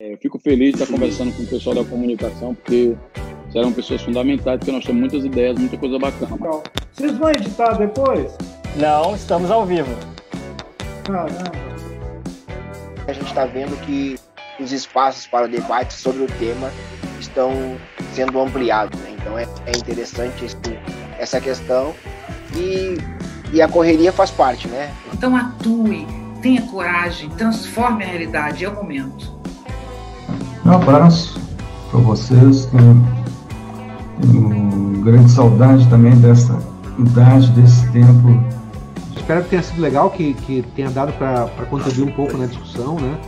Eu fico feliz de estar conversando com o pessoal da comunicação, porque serão pessoas fundamentais, porque nós temos muitas ideias, muita coisa bacana. Vocês vão editar depois? Não, estamos ao vivo. Caramba. A gente está vendo que os espaços para debate sobre o tema estão sendo ampliados. Né? Então é, é interessante esse, essa questão e, e a correria faz parte, né? Então atue, tenha coragem, transforme a realidade, é o momento. Um abraço para vocês, tenho, tenho grande saudade também dessa idade, desse tempo. Espero que tenha sido legal, que, que tenha dado para contribuir um pouco na discussão, né?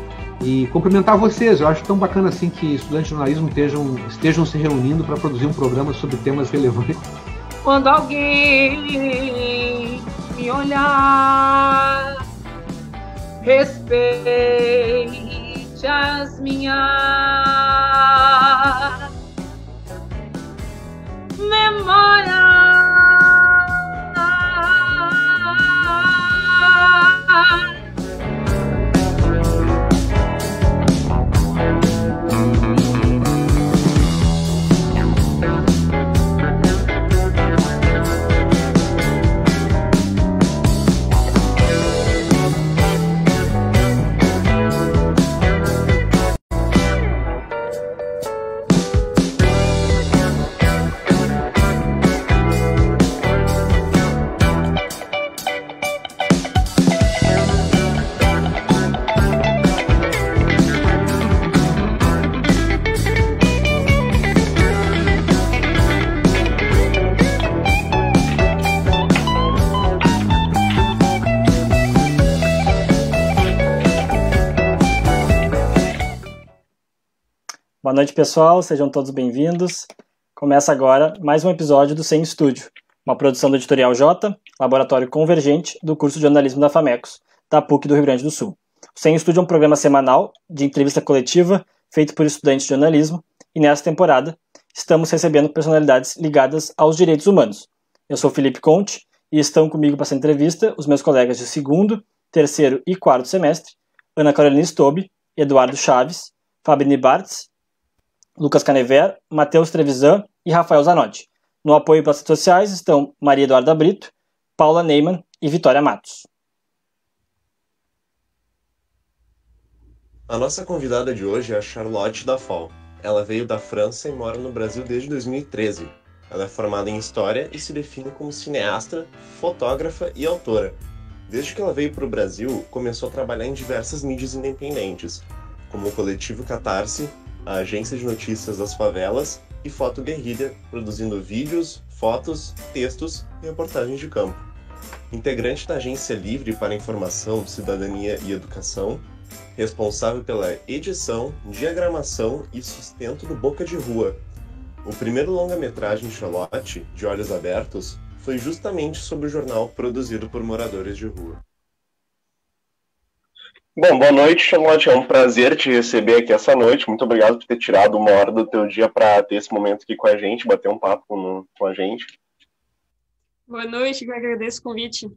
E cumprimentar vocês, eu acho tão bacana assim que estudantes de jornalismo estejam, estejam se reunindo para produzir um programa sobre temas relevantes. Quando alguém me olhar, respeite minhas memórias. Boa noite, pessoal. Sejam todos bem-vindos. Começa agora mais um episódio do Sem Estúdio, uma produção do Editorial J, laboratório convergente do curso de jornalismo da FAMECOS, da PUC do Rio Grande do Sul. O Sem Estúdio é um programa semanal de entrevista coletiva feito por estudantes de jornalismo e nessa temporada estamos recebendo personalidades ligadas aos direitos humanos. Eu sou Felipe Conte e estão comigo para essa entrevista os meus colegas de segundo, terceiro e quarto semestre, Ana Carolina Stobe, Eduardo Chaves, Fabrini Bartz Lucas Canever, Matheus Trevisan e Rafael Zanotti. No apoio para as redes sociais estão Maria Eduarda Brito, Paula Neyman e Vitória Matos. A nossa convidada de hoje é a Charlotte Dafol. Ela veio da França e mora no Brasil desde 2013. Ela é formada em História e se define como cineasta, fotógrafa e autora. Desde que ela veio para o Brasil, começou a trabalhar em diversas mídias independentes, como o coletivo Catarse a agência de notícias das favelas e Foto Guerrilha, produzindo vídeos, fotos, textos e reportagens de campo. Integrante da Agência Livre para Informação, Cidadania e Educação, responsável pela edição, diagramação e sustento do Boca de Rua. O primeiro longa-metragem Charlotte, De Olhos Abertos, foi justamente sobre o jornal produzido por moradores de rua. Bom, boa noite, Charlotte. É um prazer te receber aqui essa noite. Muito obrigado por ter tirado uma hora do teu dia para ter esse momento aqui com a gente, bater um papo no, com a gente. Boa noite, eu agradeço o convite.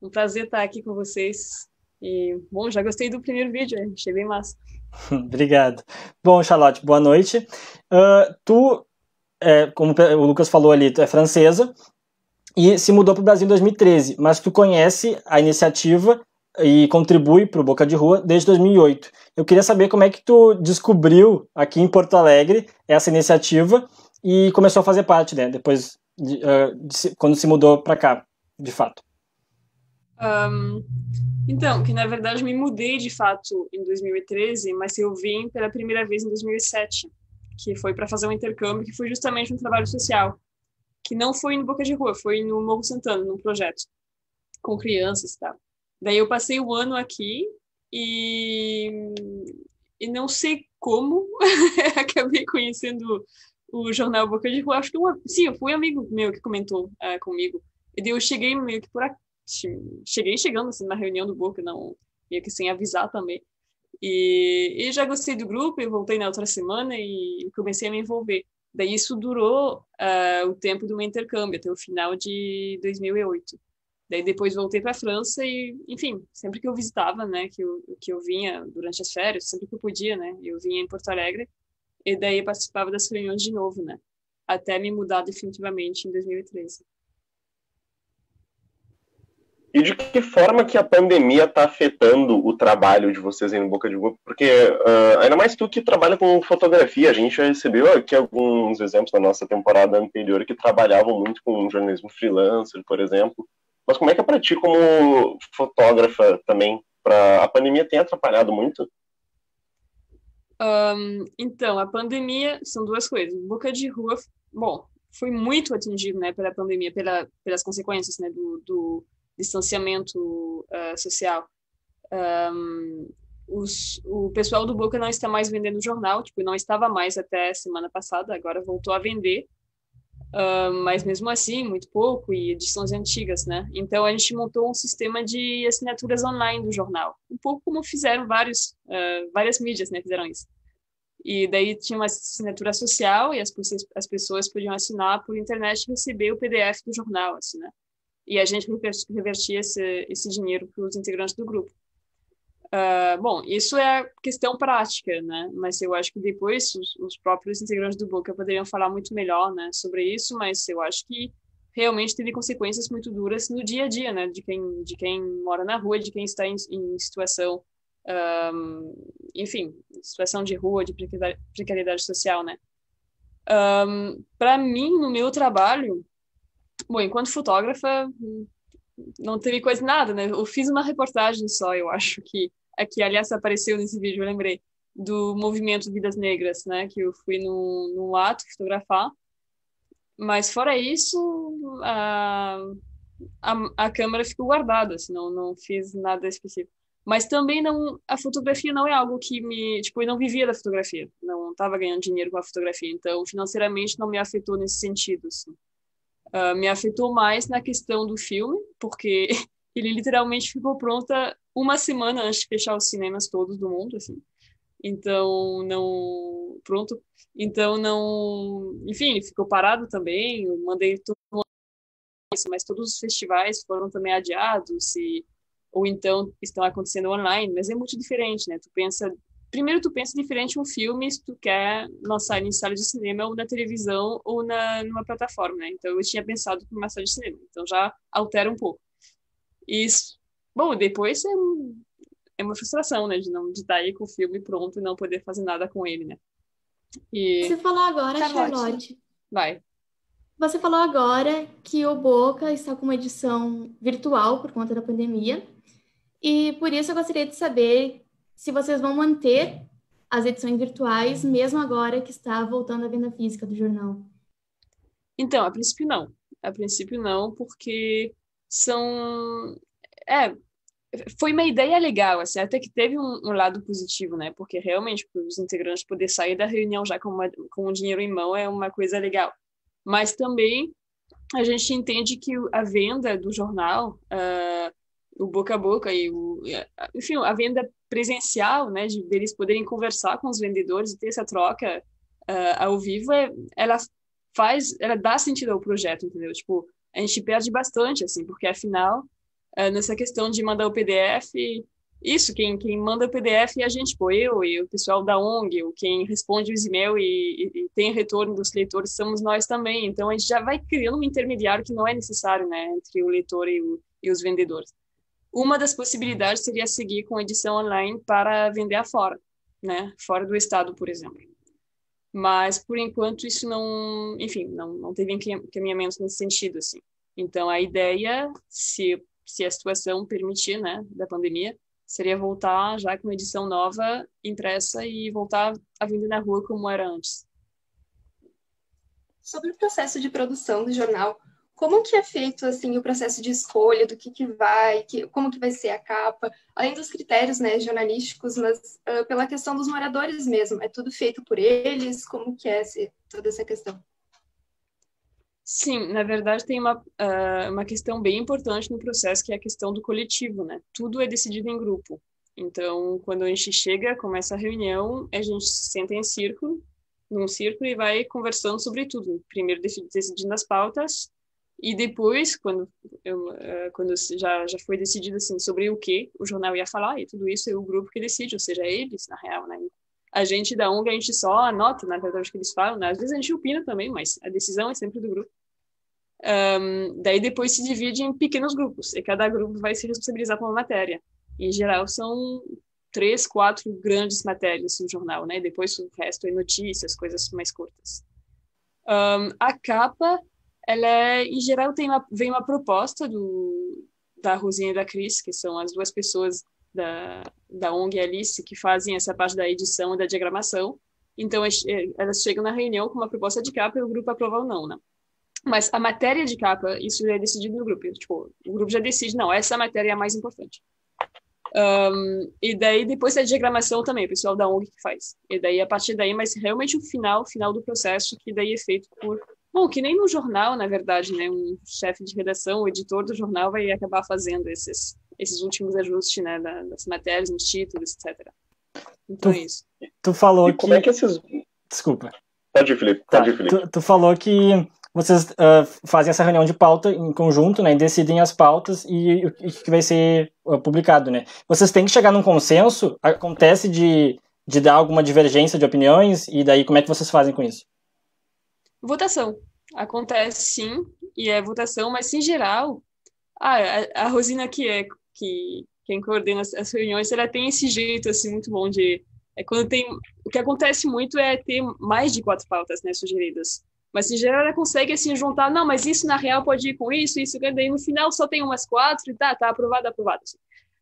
Um prazer estar aqui com vocês. E, bom, já gostei do primeiro vídeo, achei bem massa. Obrigado. Bom, Charlotte, boa noite. Uh, tu, é, como o Lucas falou ali, tu é francesa e se mudou para o Brasil em 2013, mas tu conhece a iniciativa e contribui para o Boca de Rua desde 2008. Eu queria saber como é que tu descobriu aqui em Porto Alegre essa iniciativa e começou a fazer parte, né? Depois, de, uh, de, quando se mudou para cá, de fato. Um, então, que na verdade me mudei de fato em 2013, mas eu vim pela primeira vez em 2007, que foi para fazer um intercâmbio, que foi justamente um trabalho social, que não foi no Boca de Rua, foi no Morro Santana, num projeto com crianças e tal. Daí eu passei o ano aqui e, e não sei como acabei conhecendo o jornal Boca de Rua. Acho que uma, sim, foi um amigo meu que comentou uh, comigo. E daí eu cheguei meio que por aqui, cheguei chegando assim na reunião do Boca, não meio que sem avisar também. E, e já gostei do grupo, e voltei na outra semana e comecei a me envolver. Daí isso durou uh, o tempo do meu intercâmbio, até o final de 2008. Daí depois voltei para a França e, enfim, sempre que eu visitava, né, que eu, que eu vinha durante as férias, sempre que eu podia, né, eu vinha em Porto Alegre e daí participava das reuniões de novo, né, até me mudar definitivamente em 2013. E de que forma que a pandemia está afetando o trabalho de vocês aí no Boca de Rua? Porque, uh, ainda mais tu que trabalha com fotografia, a gente já recebeu aqui alguns exemplos da nossa temporada anterior que trabalhavam muito com jornalismo freelancer, por exemplo. Mas como é que é para ti como fotógrafa também? Pra... A pandemia tem atrapalhado muito? Um, então, a pandemia são duas coisas. Boca de Rua, bom, foi muito atingido, né, pela pandemia, pela, pelas consequências, né, do, do distanciamento uh, social. Um, os, o pessoal do Boca não está mais vendendo jornal, tipo, não estava mais até semana passada, agora voltou a vender, uh, mas mesmo assim, muito pouco, e edições antigas, né? Então, a gente montou um sistema de assinaturas online do jornal, um pouco como fizeram vários, uh, várias mídias, né, fizeram isso. E daí tinha uma assinatura social e as, as pessoas podiam assinar por internet e receber o PDF do jornal, assim, né? e a gente revertia esse, esse dinheiro para os integrantes do grupo. Uh, bom, isso é questão prática, né? Mas eu acho que depois os, os, próprios integrantes do Boca poderiam falar muito melhor, né, sobre isso. Mas eu acho que realmente teve consequências muito duras no dia a dia, né, de quem de quem mora na rua, de quem está em, em situação, um, enfim, situação de rua, de precariedade, precariedade social, né? Um, para mim, no meu trabalho, Bom, enquanto fotógrafa, não teve quase nada, né? Eu fiz uma reportagem só, eu acho que aqui, aliás, apareceu nesse vídeo, eu lembrei do movimento Vidas Negras, né? Que eu fui no, no ato fotografar. Mas fora isso, a, a, a câmera ficou guardada, assim, não, não fiz nada específico. Mas também não, a fotografia não é algo que me, tipo, eu não vivia da fotografia, não estava ganhando dinheiro com a fotografia, então financeiramente não me afetou nesse sentido, assim. Uh, me afetou mais na questão do filme, porque ele literalmente ficou pronta uma semana antes de fechar os cinemas todos do mundo, assim. Então, não... Pronto. Então, não... Enfim, ficou parado também, eu mandei tudo isso, mas todos os festivais foram também adiados e ou então estão acontecendo online, mas é muito diferente, né? Tu pensa primeiro tu pensa diferente um filme se tu quer lançar em sala de cinema ou na televisão ou na numa plataforma, né? Então eu tinha pensado uma sala de cinema, então já altera um pouco. Isso, bom, depois é, é uma frustração, né, de não de estar aí com o filme pronto e não poder fazer nada com ele, né? E Você falou agora, Charlotte. Charlotte. Vai. Você falou agora que o Boca está com uma edição virtual por conta da pandemia. E por isso eu gostaria de saber se vocês vão manter as edições virtuais, mesmo agora que está voltando à venda física do jornal. Então, a princípio não. A princípio não, porque são. É, foi uma ideia legal, assim, até que teve um, um lado positivo, né? Porque realmente, os integrantes poder sair da reunião já com, uma, com o dinheiro em mão é uma coisa legal. Mas também a gente entende que a venda do jornal, uh, o boca a boca e o, enfim, a venda presencial, né, de eles poderem conversar com os vendedores e ter essa troca uh, ao vivo, é, ela faz, ela dá sentido ao projeto, entendeu? Tipo, a gente perde bastante, assim, porque afinal, uh, nessa questão de mandar o PDF, isso, quem, quem manda o PDF é a gente, tipo, eu e o pessoal da ONG, ou quem responde os e-mails e, e, e, tem retorno dos leitores somos nós também. Então, a gente já vai criando um intermediário que não é necessário, né, entre o leitor e, o, e os vendedores. Uma das possibilidades seria seguir com edição online para vender afora, né? Fora do estado, por exemplo. Mas, por enquanto, isso não... Enfim, não, não teve encaminhamento nesse sentido, assim. Então, a ideia, se, se a situação permitir, né, da pandemia, seria voltar já com edição nova, impressa, e voltar a vender na rua como era antes. Sobre o processo de produção do jornal, como que é feito assim o processo de escolha do que, que vai, que, como que vai ser a capa, além dos critérios né, jornalísticos, mas uh, pela questão dos moradores mesmo, é tudo feito por eles? Como que é toda essa questão? Sim, na verdade tem uma, uh, uma questão bem importante no processo que é a questão do coletivo, né? Tudo é decidido em grupo. Então, quando a gente chega, começa a reunião, a gente senta em círculo, num círculo e vai conversando sobre tudo. Primeiro decidindo as pautas, E depois, quando, eu, uh, quando já, já foi decidido assim, sobre o que o jornal ia falar, e tudo isso é o grupo que decide, ou seja, eles, na real, né? A gente da ONG, a gente só anota, na verdade, o que eles falam, né? Às vezes a gente opina também, mas a decisão é sempre do grupo. Um, daí depois se divide em pequenos grupos, e cada grupo vai se responsabilizar por uma matéria. Em geral, são três, quatro grandes matérias no jornal, né? Depois o resto é notícias, coisas mais curtas. Um, a capa ela é, em geral tem uma, vem uma proposta do da Rosinha e da Cris, que são as duas pessoas da, da ONG Alice que fazem essa parte da edição e da diagramação. Então é, elas chegam na reunião com uma proposta de capa e o grupo aprova ou não, né? Mas a matéria de capa, isso é decidido no grupo. Tipo, o grupo já decide, não, essa matéria é a mais importante. Um, e daí depois a diagramação também, o pessoal da ONG que faz. E daí a partir daí, mas realmente o final, final do processo que daí é feito por Bom, que nem no jornal, na verdade, né? Um chefe de redação, o editor do jornal vai acabar fazendo esses, esses últimos ajustes, né? Das matérias, nos títulos, etc. Então tu, é isso. Tu falou e que... como é que esses... Desculpa. Pode ir, Felipe. Tá, Pode ir, Felipe. Tu, tu falou que vocês uh, fazem essa reunião de pauta em conjunto, né, e decidem as pautas e o que vai ser uh, publicado, né? Vocês têm que chegar num consenso? Acontece de, de dar alguma divergência de opiniões e daí como é que vocês fazem com isso? Votação. Acontece sim, e é votação, mas em geral, a, a Rosina que é que quem coordena as, as reuniões, ela tem esse jeito assim muito bom de é quando tem o que acontece muito é ter mais de quatro pautas né, sugeridas mas em geral ela consegue assim juntar não mas isso na real pode ir com isso isso daí no final só tem umas quatro e tá tá aprovado aprovado assim.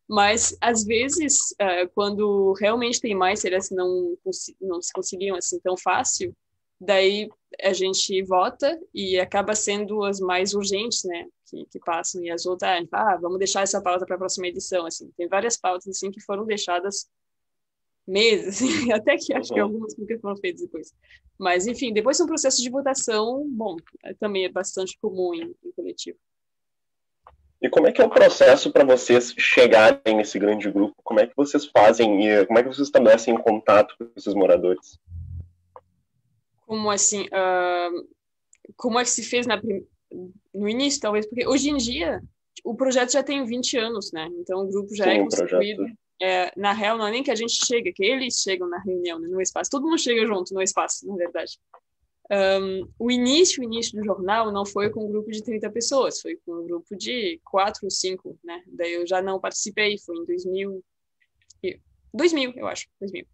mas às vezes uh, quando realmente tem mais se elas não não se conseguiam assim tão fácil daí a gente vota e acaba sendo as mais urgentes, né, que, que passam e as outras, ah, vamos deixar essa pauta para a próxima edição, assim. Tem várias pautas assim que foram deixadas meses, assim, até que acho que algumas nunca foram feitas depois. Mas enfim, depois de um processo de votação, bom, é, também é bastante comum em, em coletivo. E como é que é o processo para vocês chegarem nesse grande grupo? Como é que vocês fazem e como é que vocês estabelecem contato com esses moradores? Como assim, uh, como é que se fez na, no início, talvez, porque hoje em dia o projeto já tem 20 anos, né? Então o grupo já Sim, é constituído. É, na real, não é nem que a gente chega, que eles chegam na reunião, né, no espaço. Todo mundo chega junto no espaço, na verdade. Um, o início, o início do jornal não foi com um grupo de 30 pessoas, foi com um grupo de 4 ou 5, né? Daí eu já não participei, foi em 2000, 2000, eu acho, 2000.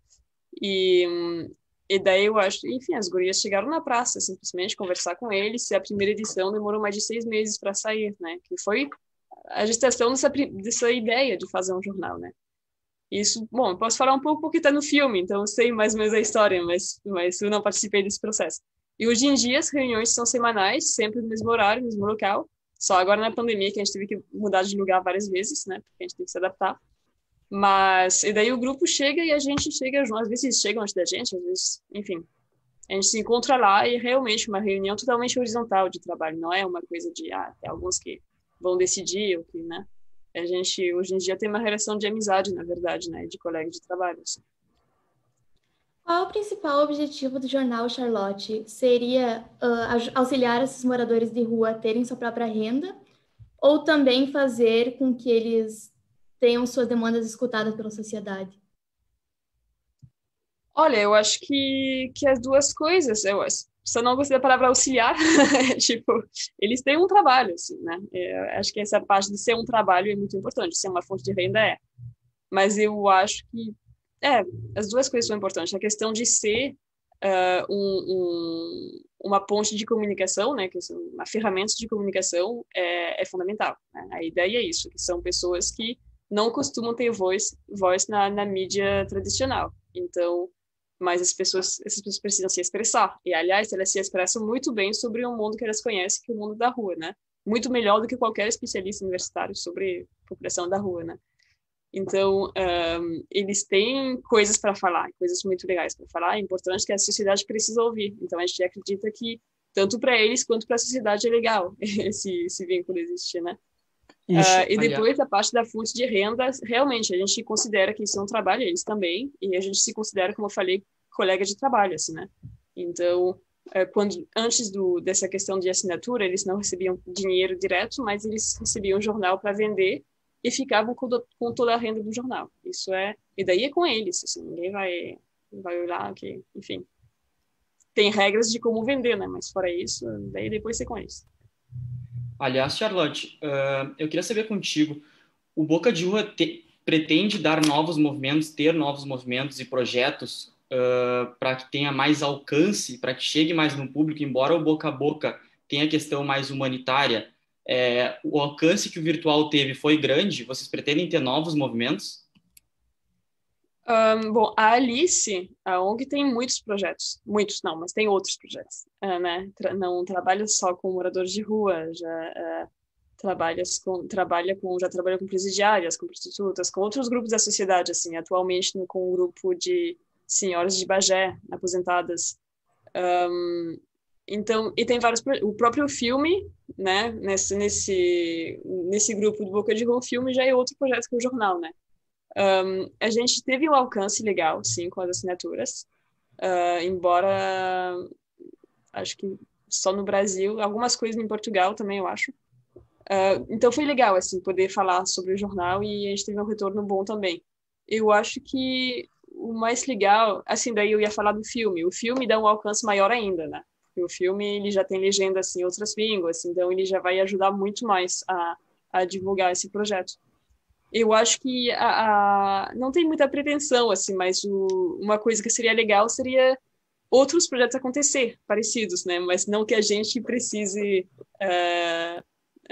E, e daí eu acho, enfim, as gurias chegaram na praça, simplesmente conversar com eles. E a primeira edição demorou mais de seis meses para sair, né? Que foi a gestação dessa, dessa ideia de fazer um jornal, né? Isso, bom, eu posso falar um pouco porque está no filme, então eu sei mais ou menos a história, mas, mas eu não participei desse processo. E hoje em dia as reuniões são semanais, sempre no mesmo horário, no mesmo local. Só agora na pandemia que a gente teve que mudar de lugar várias vezes, né? Porque a gente tem que se adaptar. Mas, e daí o grupo chega e a gente chega. Às vezes chegam antes da gente, às vezes, enfim. A gente se encontra lá e realmente uma reunião totalmente horizontal de trabalho. Não é uma coisa de, ah, tem alguns que vão decidir, o que, né? A gente, hoje em dia, tem uma relação de amizade, na verdade, né? De colega de trabalho. Assim. Qual o principal objetivo do jornal Charlotte? Seria uh, auxiliar esses moradores de rua a terem sua própria renda? Ou também fazer com que eles tenham suas demandas escutadas pela sociedade? Olha, eu acho que, que as duas coisas, eu só não gostei da palavra auxiliar, tipo, eles têm um trabalho, assim, né? Eu acho que essa parte de ser um trabalho é muito importante, ser uma fonte de renda é. Mas eu acho que, é, as duas coisas são importantes. A questão de ser uh, um, um, uma ponte de comunicação, né, que são uma ferramenta de comunicação, é, é fundamental. Né? A ideia é isso, que são pessoas que não costumam ter voz, voz na, na mídia tradicional. Então, mas as pessoas, essas pessoas precisam se expressar. E, aliás, elas se expressam muito bem sobre um mundo que elas conhecem, que é o mundo da rua, né? Muito melhor do que qualquer especialista universitário sobre população da rua, né? Então, um, eles têm coisas para falar, coisas muito legais para falar, é importante que a sociedade precisa ouvir. Então, a gente acredita que, tanto para eles quanto para a sociedade, é legal esse, esse vínculo existir, né? Uh, e depois a parte da fonte de renda, realmente, a gente considera que isso é um trabalho, eles também, e a gente se considera, como eu falei, colega de trabalho, assim, né? Então, é, quando antes do, dessa questão de assinatura, eles não recebiam dinheiro direto, mas eles recebiam jornal para vender e ficavam com, do, com, toda a renda do jornal. Isso é, e daí é com eles, assim, ninguém vai vai olhar que, enfim, tem regras de como vender, né? Mas fora isso, daí depois você conhece. Aliás, Charlotte, uh, eu queria saber contigo, o Boca de Rua te, pretende dar novos movimentos, ter novos movimentos e projetos uh, para que tenha mais alcance, para que chegue mais no público, embora o boca a boca tenha questão mais humanitária, é, o alcance que o virtual teve foi grande, vocês pretendem ter novos movimentos? Um, bom, a Alice, a ONG tem muitos projetos, muitos não, mas tem outros projetos, uh, né? Tra não trabalha só com moradores de rua, já uh, trabalha com, trabalha com, já trabalha com presidiárias, com prostitutas, com outros grupos da sociedade, assim, atualmente com um grupo de senhoras de Bagé, aposentadas. Um, então, e tem vários, o próprio filme, né, nesse, nesse, nesse grupo do Boca de Rua, o filme já é outro projeto que o jornal, né. Um, a gente teve um alcance legal, sim, com as assinaturas, uh, embora acho que só no Brasil, algumas coisas em Portugal também, eu acho. Uh, então foi legal, assim, poder falar sobre o jornal e a gente teve um retorno bom também. Eu acho que o mais legal, assim, daí eu ia falar do filme. O filme dá um alcance maior ainda, né? O filme ele já tem legenda assim em outras línguas, então ele já vai ajudar muito mais a, a divulgar esse projeto. Eu acho que a, a não tem muita pretensão assim, mas o, uma coisa que seria legal seria outros projetos acontecer parecidos, né? Mas não que a gente precise uh,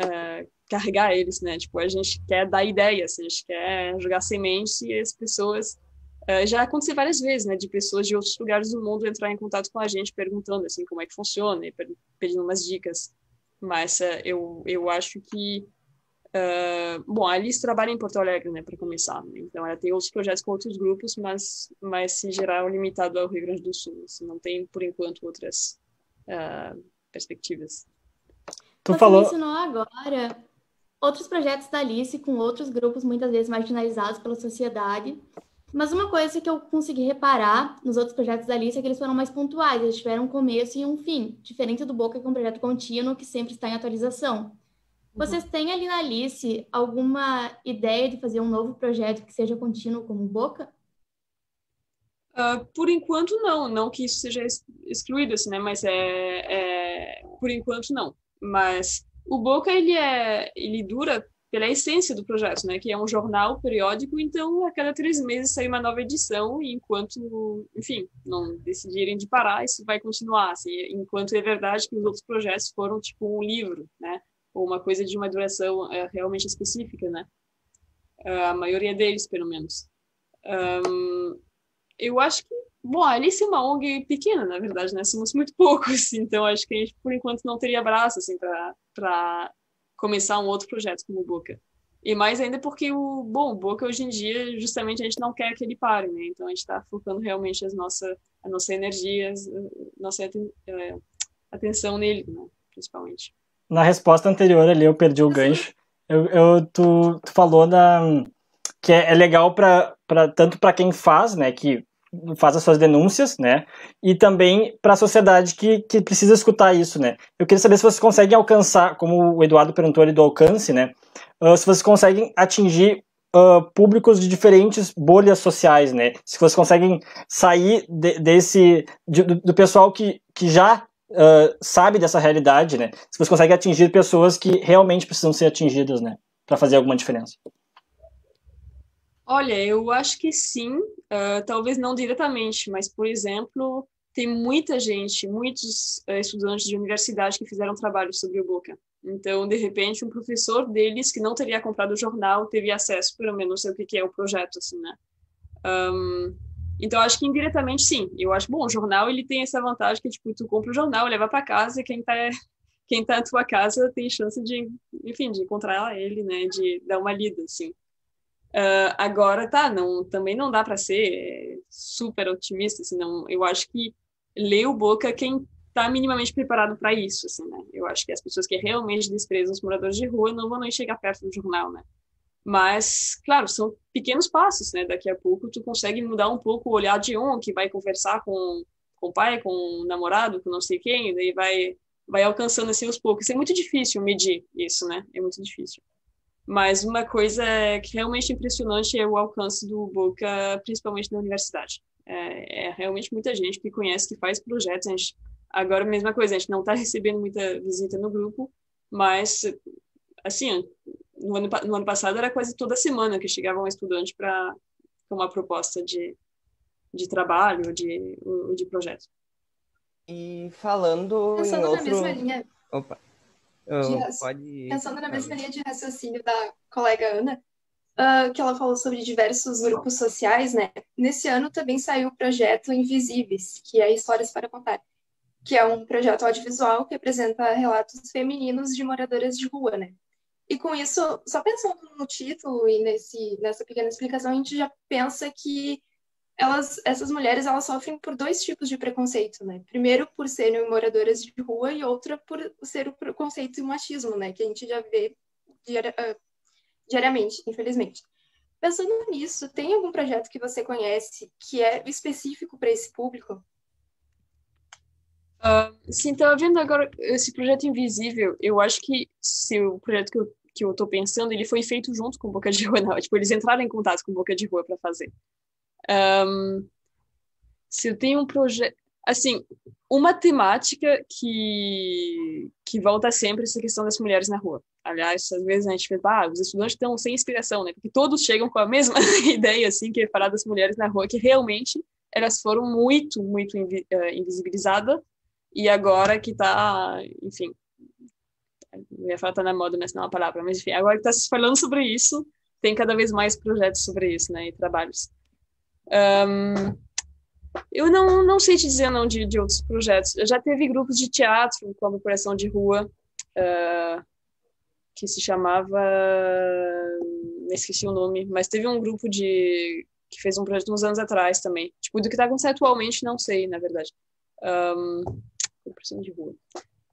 uh, carregar eles, né? Tipo, a gente quer dar ideias, a gente quer jogar sementes e as pessoas Uh, já aconteceu várias vezes, né, de pessoas de outros lugares do mundo entrar em contato com a gente perguntando assim como é que funciona e pedindo umas dicas. Mas eu eu acho que uh, bom, a Alice trabalha em Porto Alegre, né, para começar. Né? Então ela tem outros projetos com outros grupos, mas mas em geral limitado ao Rio Grande do Sul. Assim, não tem por enquanto outras perspectivas. Tu Você falou mencionou agora outros projetos da Alice com outros grupos muitas vezes marginalizados pela sociedade. Mas uma coisa que eu consegui reparar nos outros projetos da Alice é que eles foram mais pontuais, eles tiveram um começo e um fim, diferente do Boca, que é um projeto contínuo que sempre está em atualização. Uhum. Vocês têm ali na Alice alguma ideia de fazer um novo projeto que seja contínuo como o Boca? Uh, por enquanto não, não que isso seja excluído, assim, né? Mas é, é, por enquanto não. Mas o Boca ele é, ele dura pela essência do projeto, né, que é um jornal periódico, então a cada três meses sai uma nova edição e enquanto, enfim, não decidirem de parar, isso vai continuar, assim, enquanto é verdade que os outros projetos foram tipo um livro, né, ou uma coisa de uma duração é, realmente específica, né, a maioria deles, pelo menos. Um, eu acho que, bom, a Alice é uma ONG pequena, na verdade, né, somos muito poucos, então acho que a gente, por enquanto, não teria braço, assim, para começar um outro projeto como o Boca. E mais ainda porque o bom, o Boca hoje em dia, justamente a gente não quer que ele pare, né? Então a gente está focando realmente as nossa, a nossa energia, a nossa é, atenção nele, né? principalmente. Na resposta anterior ali eu perdi o gancho. Eu, eu tu, tu falou da que é, é legal para tanto para quem faz, né? Que faz as suas denúncias, né? E também para a sociedade que, que precisa escutar isso, né? Eu queria saber se vocês conseguem alcançar, como o Eduardo perguntou ali do alcance, né? Uh, se vocês conseguem atingir uh, públicos de diferentes bolhas sociais, né? Se vocês conseguem sair de, desse de, do, do, pessoal que, que já uh, sabe dessa realidade, né? Se vocês conseguem atingir pessoas que realmente precisam ser atingidas, né? Para fazer alguma diferença. Olha, eu acho que sim, uh, talvez não diretamente, mas, por exemplo, tem muita gente, muitos uh, estudantes de universidade que fizeram trabalho sobre o Boca. Então, de repente, um professor deles que não teria comprado o jornal teve acesso, pelo menos, ao que é o projeto, assim, né? Um, então, acho que indiretamente, sim. Eu acho, bom, o jornal, ele tem essa vantagem que, tipo, tu compra o jornal, leva para casa e quem tá, quem tá na tua casa tem chance de, enfim, de encontrar ele, né? De dar uma lida, assim. Uh, agora, tá, não, também não dá para ser super otimista, assim, não, eu acho que ler o Boca é quem está minimamente preparado para isso, assim, né? Eu acho que as pessoas que realmente desprezam os moradores de rua não vão nem chegar perto do jornal, né? Mas, claro, são pequenos passos, né? Daqui a pouco tu consegue mudar um pouco o olhar de um que vai conversar com, com o pai, com o namorado, com não sei quem, daí vai, vai alcançando assim aos poucos. É muito difícil medir isso, né? É muito difícil. Mas uma coisa que realmente é impressionante é o alcance do Boca, principalmente na universidade. É, é realmente muita gente que conhece, que faz projetos. A gente, agora, mesma coisa, a gente não está recebendo muita visita no grupo, mas, assim, no ano, no ano passado era quase toda semana que chegava um estudante para uma proposta de, de trabalho, de, de projeto. E falando Pensando em outro... na mesma linha. Opa. Oh, raci- pode... Pensando na mesma linha de raciocínio da colega Ana, ah, que ela falou sobre diversos grupos sociais, né? Nesse ano também saiu o projeto Invisíveis, que é Histórias para Contar, que é um projeto audiovisual que apresenta relatos femininos de moradoras de rua, né? E com isso, só pensando no título e nesse, nessa pequena explicação, a gente já pensa que elas, essas mulheres elas sofrem por dois tipos de preconceito, né? Primeiro, por serem moradoras de rua e outra por ser o preconceito e o machismo, né? Que a gente já vê diari- ah, diariamente, infelizmente. Pensando nisso, tem algum projeto que você conhece que é específico para esse público? Ah, sim, estava vendo agora esse projeto Invisível. Eu acho que se o projeto que eu, que eu tô pensando, ele foi feito junto com Boca de Rua, não. Tipo, eles entraram em contato com Boca de Rua para fazer. Ahm, se eu tenho um projeto, assim, uma temática que que volta sempre essa questão das mulheres na rua. Aliás, às vezes a gente pensa, ah, os estudantes estão sem inspiração, né? Porque todos chegam com a mesma ideia, assim, que é falar das mulheres na rua, que realmente elas foram muito, muito invi eh, invisibilizadas e agora que tá, enfim, eu ia falar tá na moda, mas não é uma palavra, mas enfim, agora que tá se falando sobre isso, tem cada vez mais projetos sobre isso, né, e trabalhos. Ahn, eu não, não sei te dizer não de, de outros projetos. Já teve grupos de teatro com a população de rua, ah, que se chamava, esqueci o nome, mas teve um grupo de que fez um projeto uns anos atrás também. Tipo, do que está acontecendo atualmente, não sei, na verdade. Um, população de rua.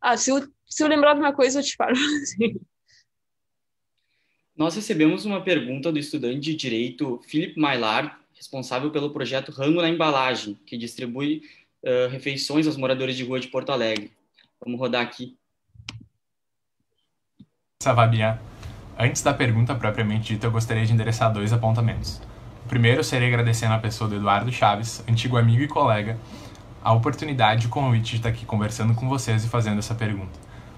Ah, se eu, se eu lembrar de uma coisa, eu te falo. Nós recebemos uma pergunta do estudante de Direito Philip Maillard, responsável pelo projeto Rango na Embalagem, que distribui uh, refeições aos moradores de rua de Porto Alegre. Vamos rodar aqui. Savabian. Antes da pergunta propriamente dita, eu gostaria de endereçar dois apontamentos. O primeiro seria agradecendo à pessoa do Eduardo Chaves, antigo amigo e colega, a oportunidade e o convite de estar aqui conversando com vocês e fazendo essa pergunta.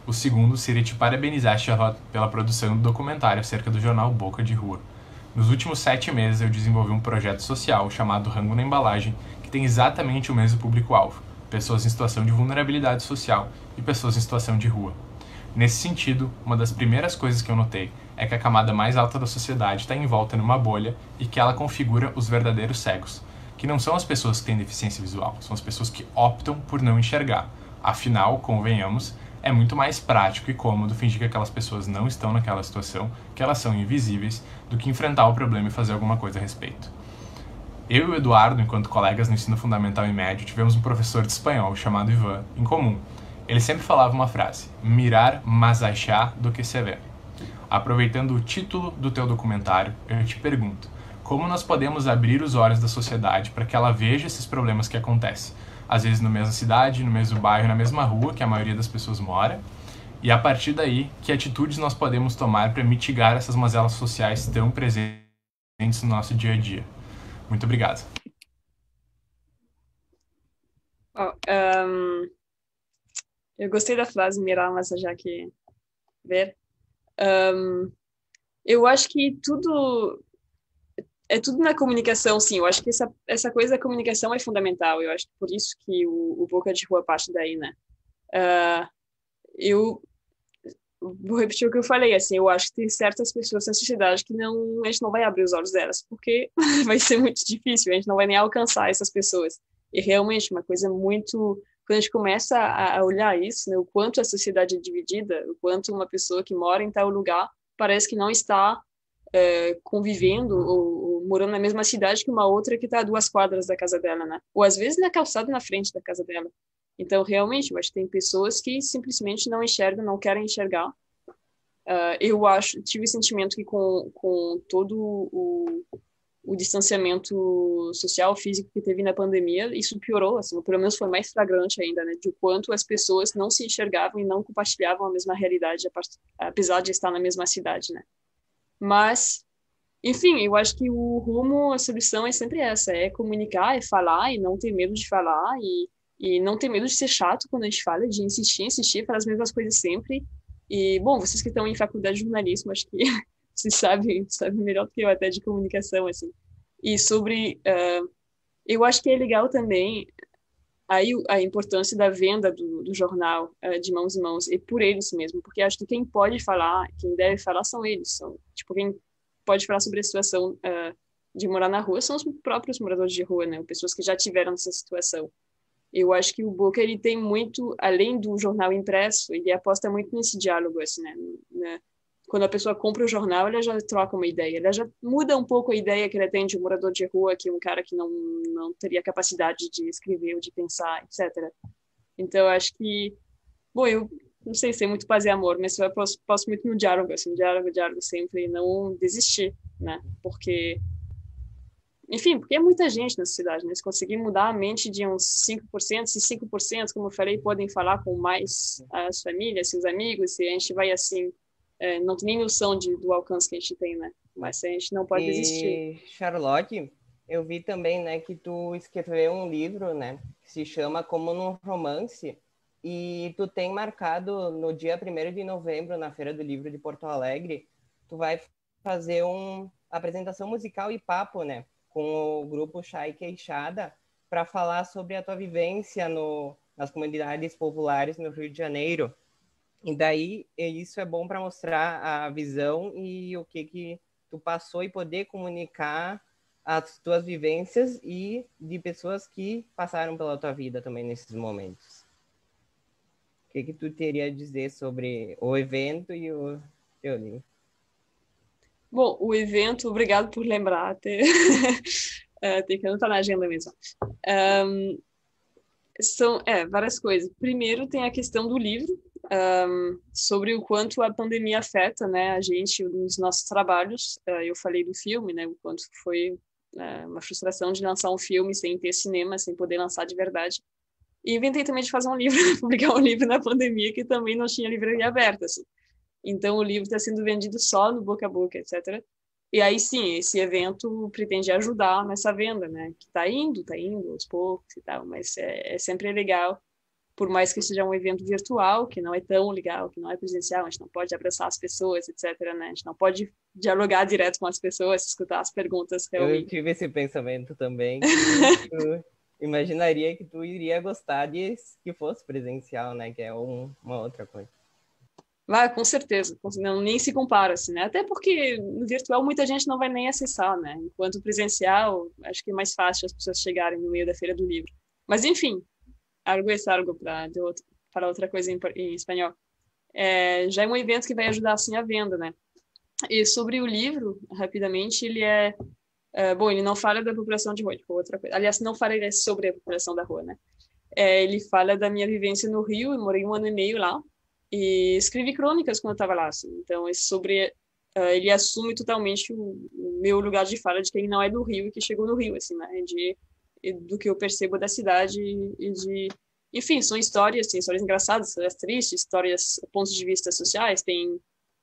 O segundo seria te parabenizar, Charlotte, pela produção do documentário acerca do jornal Boca de Rua. Nos últimos sete meses, eu desenvolvi um projeto social chamado Rango na Embalagem, que tem exatamente o mesmo público-alvo: pessoas em situação de vulnerabilidade social e pessoas em situação de rua. Nesse sentido, uma das primeiras coisas que eu notei é que a camada mais alta da sociedade está envolta numa bolha e que ela configura os verdadeiros cegos, que não são as pessoas que têm deficiência visual, são as pessoas que optam por não enxergar. Afinal, convenhamos, é muito mais prático e cômodo fingir que aquelas pessoas não estão naquela situação, que elas são invisíveis, do que enfrentar o problema e fazer alguma coisa a respeito. Eu e o Eduardo, enquanto colegas no ensino fundamental e médio, tivemos um professor de espanhol chamado Ivan em comum. Ele sempre falava uma frase: mirar mais achar do que se ver. Aproveitando o título do teu documentário, eu te pergunto: como nós podemos abrir os olhos da sociedade para que ela veja esses problemas que acontecem? Às vezes na mesma cidade, no mesmo bairro, na mesma rua que a maioria das pessoas mora. E a partir daí, que atitudes nós podemos tomar para mitigar essas mazelas sociais tão presentes no nosso dia a dia? Muito obrigado. Ó, um, eu gostei da frase mirar, mas já que ver. Um, eu acho que tudo é tudo na comunicação, sim. Eu acho que essa, essa coisa da comunicação é fundamental. Eu acho que por isso que o, o Boca de Rua parte daí, né? Uh, eu vou repetir o que eu falei, assim, eu acho que tem certas pessoas na sociedade que não, a gente não vai abrir os olhos delas, porque vai ser muito difícil, a gente não vai nem alcançar essas pessoas. E realmente, uma coisa muito... Quando a gente começa a, olhar isso, né, o quanto a sociedade é dividida, o quanto uma pessoa que mora em tal lugar parece que não está é, convivendo ou, morando na mesma cidade que uma outra que está a duas quadras da casa dela, né? Ou às vezes na calçada na frente da casa dela. Então, realmente, eu acho que tem pessoas que simplesmente não enxergam, não querem enxergar. Uh, eu acho, tive o sentimento que com, com todo o, o distanciamento social, físico que teve na pandemia, isso piorou, assim, pelo menos foi mais flagrante ainda, né, de o quanto as pessoas não se enxergavam e não compartilhavam a mesma realidade, apesar de estar na mesma cidade, né. Mas, enfim, eu acho que o rumo, a solução é sempre essa, é comunicar, é falar e não ter medo de falar e, e não ter medo de ser chato quando a gente fala, de insistir, insistir, falar as mesmas coisas sempre. E, bom, vocês que estão em faculdade de jornalismo, acho que vocês sabem, sabem melhor do que eu até de comunicação, assim. E sobre, uh, eu acho que é legal também aí a importância da venda do, do jornal uh, de mãos em mãos e por eles mesmo, porque acho que quem pode falar, quem deve falar são eles, são tipo quem pode falar sobre a situação uh, de morar na rua são os próprios moradores de rua, né, pessoas que já tiveram essa situação. Eu acho que o Boca ele tem muito, além do jornal impresso, ele aposta muito nesse diálogo, assim, né, né quando a pessoa compra o jornal, ela já troca uma ideia, ela já muda um pouco a ideia que ela tem de um morador de rua, que é um cara que não, não teria capacidade de escrever ou de pensar, etc. Então, eu acho que, bom, eu não sei se é muito paz e amor, mas eu posso, posso muito no diálogo, assim, diálogo, diálogo sempre, e não desistir, né? Porque, enfim, porque é muita gente nessa cidade, né? Se conseguir mudar a mente de uns 5%, se 5%, como eu falei, podem falar com mais as famílias, seus amigos, se a gente vai, assim, é, não tem nem noção de, do alcance que a gente tem, né? Mas a gente não pode e, desistir. Charlotte, eu vi também, né, que tu escreveu um livro, né, que se chama Como num Romance, e tu tem marcado no dia 1 de novembro, na Feira do Livro de Porto Alegre, tu vai fazer uma apresentação musical e papo, né, com o grupo Chai Queixada, para falar sobre a tua vivência no, nas comunidades populares no Rio de Janeiro. E daí isso é bom para mostrar a visão e o que que tu passou e poder comunicar as tuas vivências e de pessoas que passaram pela tua vida também nesses momentos. O que que tu teria a dizer sobre o evento e o teu livro? Bom, o evento, obrigado por lembrar, ter, uh, tem que anotar na agenda mesmo. Um, são é, várias coisas. Primeiro tem a questão do livro, um, sobre o quanto a pandemia afeta né, a gente nos nossos trabalhos. Uh, eu falei do filme, né, o quanto foi uh, uma frustração de lançar um filme sem ter cinema, sem poder lançar de verdade. E inventei também de fazer um livro, publicar um livro na pandemia que também não tinha livraria aberta. Assim. Então o livro está sendo vendido só no boca a boca, etc. E aí sim, esse evento pretende ajudar nessa venda, né? Que está indo, está indo aos poucos e tal, mas é, é sempre legal por mais que seja um evento virtual, que não é tão legal, que não é presencial, a gente não pode abraçar as pessoas, etc, né? A gente não pode dialogar direto com as pessoas, escutar as perguntas realmente. Eu tive esse pensamento também, imaginaria que tu iria gostar de que fosse presencial, né? Que é um, uma outra coisa. Vai, com certeza, não, nem se compara, assim, né? Até porque no virtual muita gente não vai nem acessar, né? Enquanto presencial, acho que é mais fácil as pessoas chegarem no meio da feira do livro. Mas enfim, algo é algo para outra coisa em, em espanhol. É, já é um evento que vai ajudar assim a venda, né? E sobre o livro, rapidamente, ele é, é bom, ele não fala da população de rua, tipo, outra coisa. Aliás, não fala sobre a população da rua, né? É, ele fala da minha vivência no Rio, eu morei um ano e meio lá e escrevi crônicas quando eu estava lá, assim. Então, é sobre uh, ele assume totalmente o, o, meu lugar de fala de quem não é do Rio e que chegou no Rio, assim, né? De do que eu percebo da cidade e de enfim são histórias tem histórias engraçadas histórias tristes histórias pontos de vista sociais tem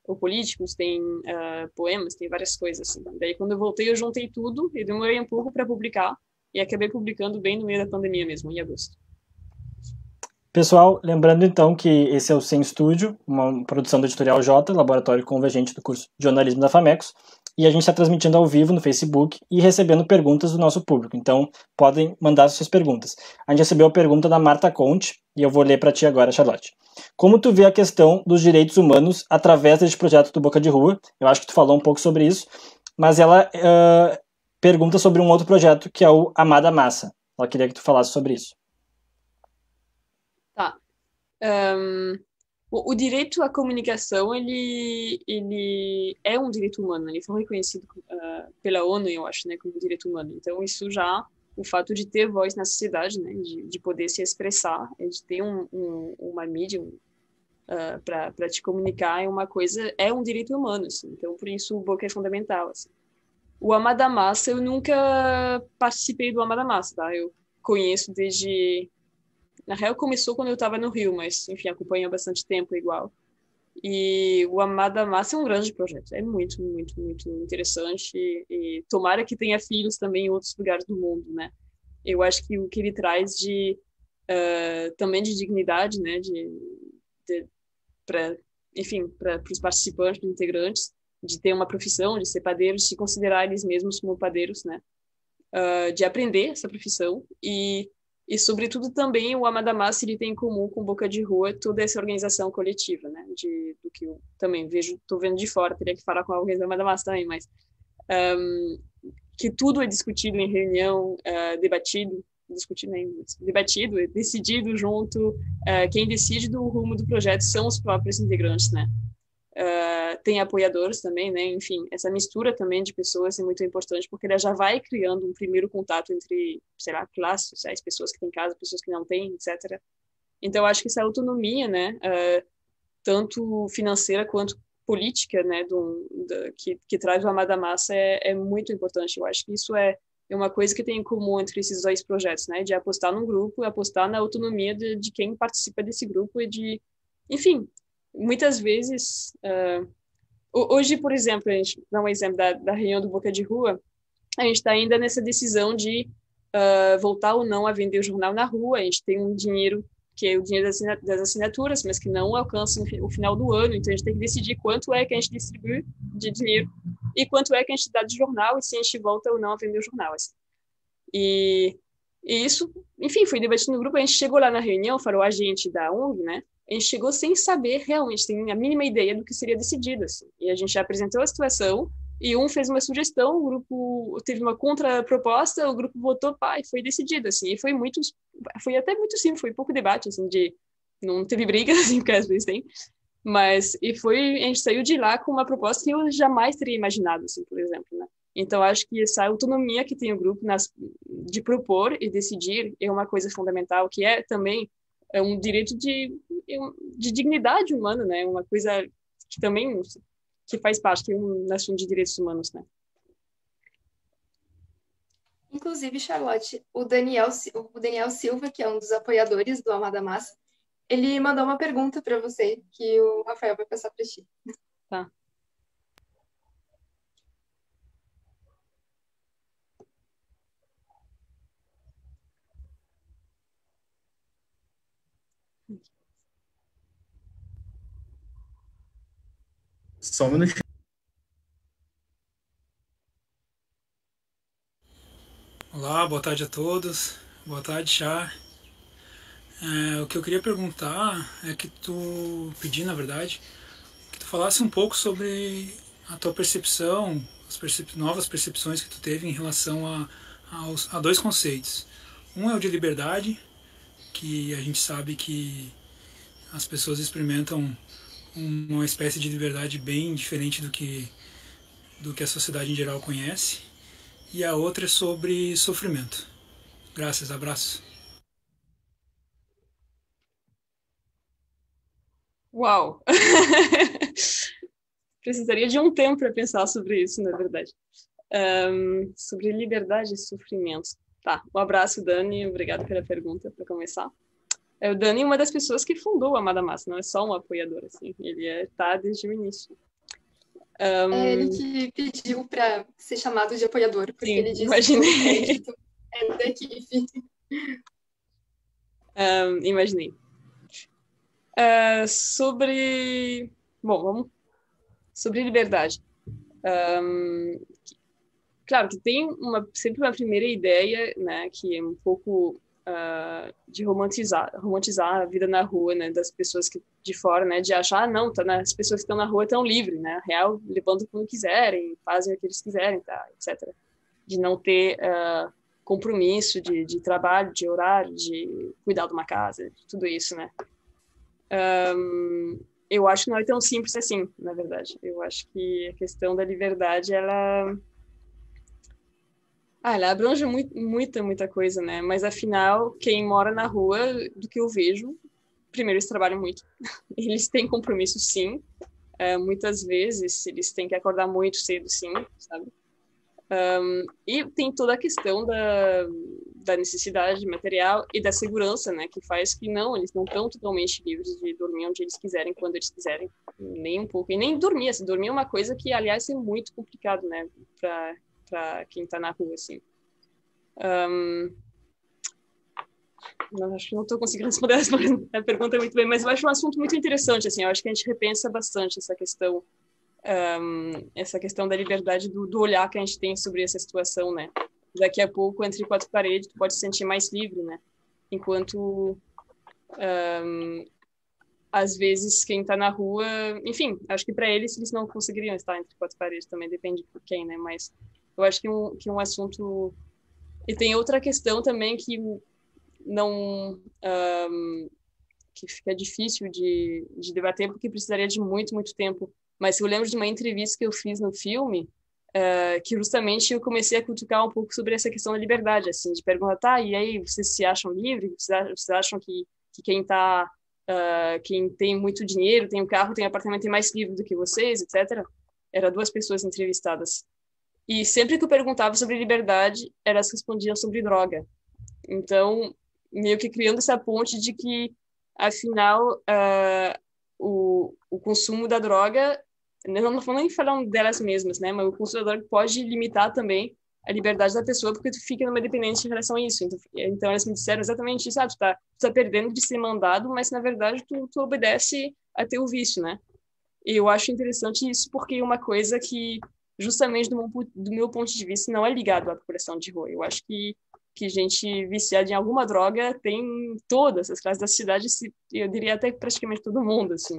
ou políticos tem uh, poemas tem várias coisas assim. daí quando eu voltei eu juntei tudo e demorei um pouco para publicar e acabei publicando bem no meio da pandemia mesmo em agosto Pessoal, lembrando então que esse é o Sem Estúdio, uma produção do Editorial J, laboratório convergente do curso de jornalismo da FAMECOS, e a gente está transmitindo ao vivo no Facebook e recebendo perguntas do nosso público. Então, podem mandar suas perguntas. A gente recebeu a pergunta da Marta Conte e eu vou ler para ti agora, Charlotte. Como tu vê a questão dos direitos humanos através deste projeto do Boca de Rua? Eu acho que tu falou um pouco sobre isso, mas ela uh, pergunta sobre um outro projeto que é o Amada Massa. Ela queria que tu falasse sobre isso. Um, o, direito à comunicação ele ele é um direito humano ele foi reconhecido uh, pela ONU eu acho né como direito humano então isso já o fato de ter voz na sociedade né de, de poder se expressar de ter um, um, uma mídia um, uh, ah, para te comunicar é uma coisa é um direito humano assim. então por isso o boca é fundamental assim. o Amada Massa, eu nunca participei do Amada Massa, tá? Eu conheço desde... Na real, começou quando eu estava no Rio, mas, enfim, acompanho há bastante tempo igual. E o Amada Massa é um grande projeto. É muito, muito, muito interessante. E, e tomara que tenha filhos também em outros lugares do mundo, né? Eu acho que o que ele traz de... Uh, também de dignidade, né? De, de para enfim, para os participantes, os integrantes, de ter uma profissão, de ser padeiros, de se considerar eles mesmos como padeiros, né? Uh, de aprender essa profissão e e sobretudo também o Amadamas ele tem em comum com Boca de Rua toda essa organização coletiva, né? De do que eu também vejo, estou vendo de fora, teria que falar com alguém do Amadamas também, mas um, que tudo é discutido em reunião, uh, debatido, discutido, né? debatido, decidido junto. Uh, quem decide do rumo do projeto são os próprios integrantes, né? Uh, tem apoiadores também, né? Enfim, essa mistura também de pessoas é muito importante porque ela já vai criando um primeiro contato entre, sei lá, classes sociais, pessoas que têm casa, pessoas que não têm, etc. Então, acho que essa autonomia, né, uh, tanto financeira quanto política, né, do, do, que, que traz o Amada Massa é, é muito importante. Eu acho que isso é, é uma coisa que tem em comum entre esses dois projetos, né, de apostar num grupo, apostar na autonomia de, de quem participa desse grupo e de, enfim, muitas vezes, uh, hoje, por exemplo, a gente dá um exemplo da, da reunião do Boca de Rua, a gente está ainda nessa decisão de uh, voltar ou não a vender o jornal na rua, a gente tem um dinheiro que é o dinheiro das assinaturas, mas que não alcança o final do ano, então a gente tem que decidir quanto é que a gente distribui de dinheiro e quanto é que a gente dá de jornal e se a gente volta ou não a vender o jornal. Assim. E, e isso, enfim, foi debatido no grupo, a gente chegou lá na reunião, falou a gente da ONG, né, a gente chegou sem saber realmente, sem a mínima ideia do que seria decidido. Assim. E a gente já apresentou a situação e um fez uma sugestão, o grupo teve uma contraproposta, o grupo votou, pá, e foi decidido, assim. E foi muito, foi até muito simples, foi pouco debate, assim, de não teve briga, assim, porque às vezes tem. Mas, e foi, a gente saiu de lá com uma proposta que eu jamais teria imaginado, assim, por exemplo, né? Então, acho que essa autonomia que tem o grupo nas, de propor e decidir é uma coisa fundamental, que é também é um direito de, de dignidade humana, né? Uma coisa que também que faz parte de um assunto de direitos humanos, né? Inclusive, Charlotte, o Daniel, o Daniel Silva, que é um dos apoiadores do Amada Massa, ele mandou uma pergunta para você que o Rafael vai passar para ti. Tá. Só um minutinho. Olá, boa tarde a todos. Boa tarde, Chá. É, o que eu queria perguntar é que tu pedir, na verdade, que tu falasse um pouco sobre a tua percepção, as percep novas percepções que tu teve em relação a, a, a dois conceitos. Um é o de liberdade, que a gente sabe que as pessoas experimentam uma espécie de liberdade bem diferente do que do que a sociedade em geral conhece e a outra é sobre sofrimento. Graças, abraço. Uau! Precisaria de um tempo para pensar sobre isso, na verdade. Um, sobre liberdade e sofrimento. Tá, um abraço, Dani. Obrigado pela pergunta, para começar. É, o Dani é uma das pessoas que fundou a Amada Massa, não é só um apoiador, assim. Ele é, tá desde o início. Um... É ele que pediu para ser chamado de apoiador, porque Sim, ele disse imaginei. que é da equipe. Um, imaginei. Uh, sobre... Bom, vamos... Sobre liberdade. Um, claro que tem uma, sempre uma primeira ideia, né, que é um pouco uh, de romantizar, romantizar a vida na rua, né, das pessoas que de fora, né, de achar, ah, não, tá, né, as pessoas que estão na rua estão livres, né, real, levantam quando quiserem, fazem o que eles quiserem, tá, etc. De não ter uh, compromisso de, de trabalho, de horário, de cuidar de uma casa, tudo isso, né. Um, eu acho que não é tão simples assim, na verdade. Eu acho que a questão da liberdade, ela ah, ela abrange muito, muita, muita coisa, né? Mas afinal, quem mora na rua, do que eu vejo, primeiro eles trabalham muito. Eles têm compromisso, sim. É, muitas vezes eles têm que acordar muito cedo, sim, sabe? Um, e tem toda a questão da, da necessidade material e da segurança, né, que faz que não, eles não estão totalmente livres de dormir onde eles quiserem, quando eles quiserem, nem um pouco. E nem dormir, assim, dormir é uma coisa que, aliás, é muito complicado, né, para quem está na rua, assim. Um, não, acho que não estou conseguindo responder a pergunta muito bem, mas eu acho um assunto muito interessante, assim, eu acho que a gente repensa bastante essa questão um, essa questão da liberdade do, do, olhar que a gente tem sobre essa situação, né? Daqui a pouco, entre quatro paredes, tu pode se sentir mais livre, né? Enquanto, um, às vezes, quem está na rua... Enfim, acho que para eles, eles não conseguiriam estar entre quatro paredes também, depende de quem, né? Mas eu acho que um, que um assunto... E tem outra questão também que não... Um, que fica difícil de, de debater, porque precisaria de muito, muito tempo mas eu lembro de uma entrevista que eu fiz no filme, uh, que justamente eu comecei a cutucar um pouco sobre essa questão da liberdade, assim, de perguntar, tá, e aí, vocês se acham livres? Vocês acham que, que quem tá, uh, quem tem muito dinheiro, tem um carro, tem um apartamento, é mais livre do que vocês, etc. Era duas pessoas entrevistadas. E sempre que eu perguntava sobre liberdade, elas respondiam sobre droga. Então, meio que criando essa ponte de que, afinal, uh, o, o consumo da droga não estou nem falando delas mesmas, né? Mas o consumidor pode limitar também a liberdade da pessoa porque tu fica numa dependência em relação a isso. Então, então elas me disseram exatamente isso, ah, tu tá, tu tá perdendo de ser mandado, mas na verdade tu, tu obedece a teu vício, né? E eu acho interessante isso porque uma coisa que justamente do meu, do meu ponto de vista não é ligado à população de rua. Eu acho que que gente viciada em alguma droga tem todas as classes da cidade, eu diria até praticamente todo mundo, assim.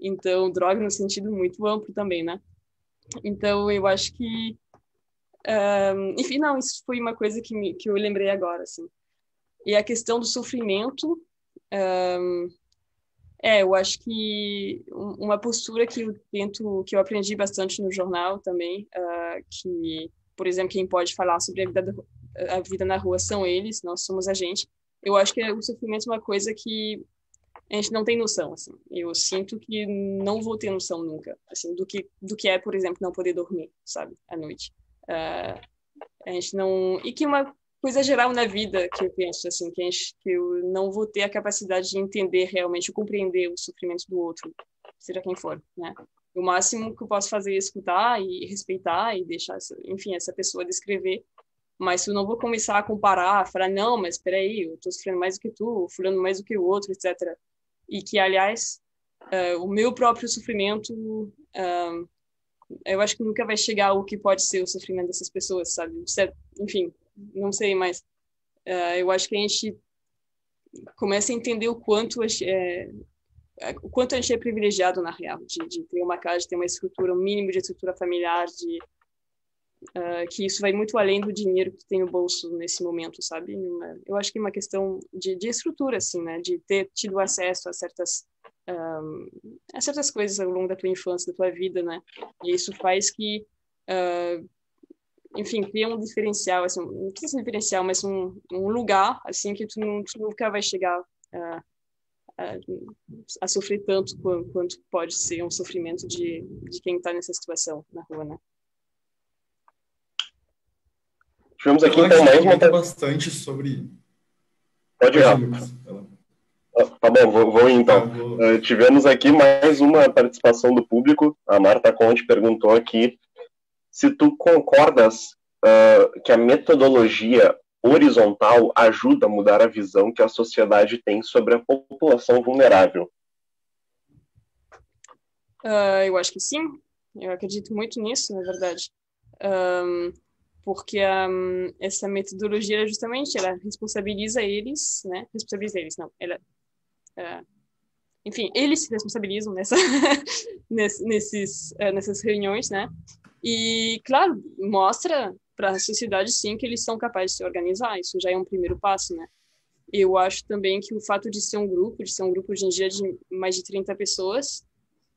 Então, droga no sentido muito amplo também, né? Então, eu acho que. Um, enfim, não, isso foi uma coisa que, me, que eu lembrei agora, assim. E a questão do sofrimento. Um, é, eu acho que uma postura que eu tento, que eu aprendi bastante no jornal também, uh, que, por exemplo, quem pode falar sobre a vida, a vida na rua são eles, nós somos a gente. Eu acho que o sofrimento é uma coisa que a gente não tem noção, assim. Eu sinto que não vou ter noção nunca, assim, do que do que é, por exemplo, não poder dormir, sabe, à noite. Uh, a gente não e que uma coisa geral na vida que eu penso assim, que, eu não vou ter a capacidade de entender realmente, compreender o sofrimento do outro, seja quem for, né? O máximo que eu posso fazer é escutar e respeitar e deixar, enfim, essa pessoa descrever mas eu não vou começar a comparar, falar, não, mas espera aí, eu estou sofrendo mais do que tu, fulano mais do que o outro, etc e que, aliás, uh, o meu próprio sofrimento, uh, eu acho que nunca vai chegar ao que pode ser o sofrimento dessas pessoas, sabe? Enfim, não sei, mas uh, eu acho que a gente começa a entender o quanto é, o quanto a gente é privilegiado na real, de, de, ter uma casa, de ter uma estrutura, um mínimo de estrutura familiar, de Uh, que isso vai muito além do dinheiro que tem no bolso nesse momento, sabe? Eu acho que é uma questão de, de estrutura, assim, né? De ter tido acesso a certas um, a certas coisas ao longo da tua infância, da tua vida, né? E isso faz que, uh, enfim, cria um diferencial, assim, não precisa ser diferencial, mas um, um lugar, assim, que tu, não, tu nunca vai chegar uh, a, a, sofrer tanto quanto, quanto pode ser um sofrimento de, de quem está nessa situação na rua, né? Tivemos aqui então mais uma. bastante sobre. Pode ir. Ah, tá bom, vou, vou ir então. Uh, tivemos aqui mais uma participação do público. A Marta Conte perguntou aqui se tu concordas uh, que a metodologia horizontal ajuda a mudar a visão que a sociedade tem sobre a população vulnerável. Uh, eu acho que sim. Eu acredito muito nisso, na verdade. Um, porque um, essa metodologia justamente ela responsabiliza eles, né? Responsabiliza eles, não, ela, uh, enfim, eles se responsabilizam nessa, nesses, uh, nessas reuniões, né? E claro, mostra para a sociedade sim que eles são capazes de se organizar. Isso já é um primeiro passo, né? Eu acho também que o fato de ser um grupo, de ser um grupo hoje em dia de mais de 30 pessoas,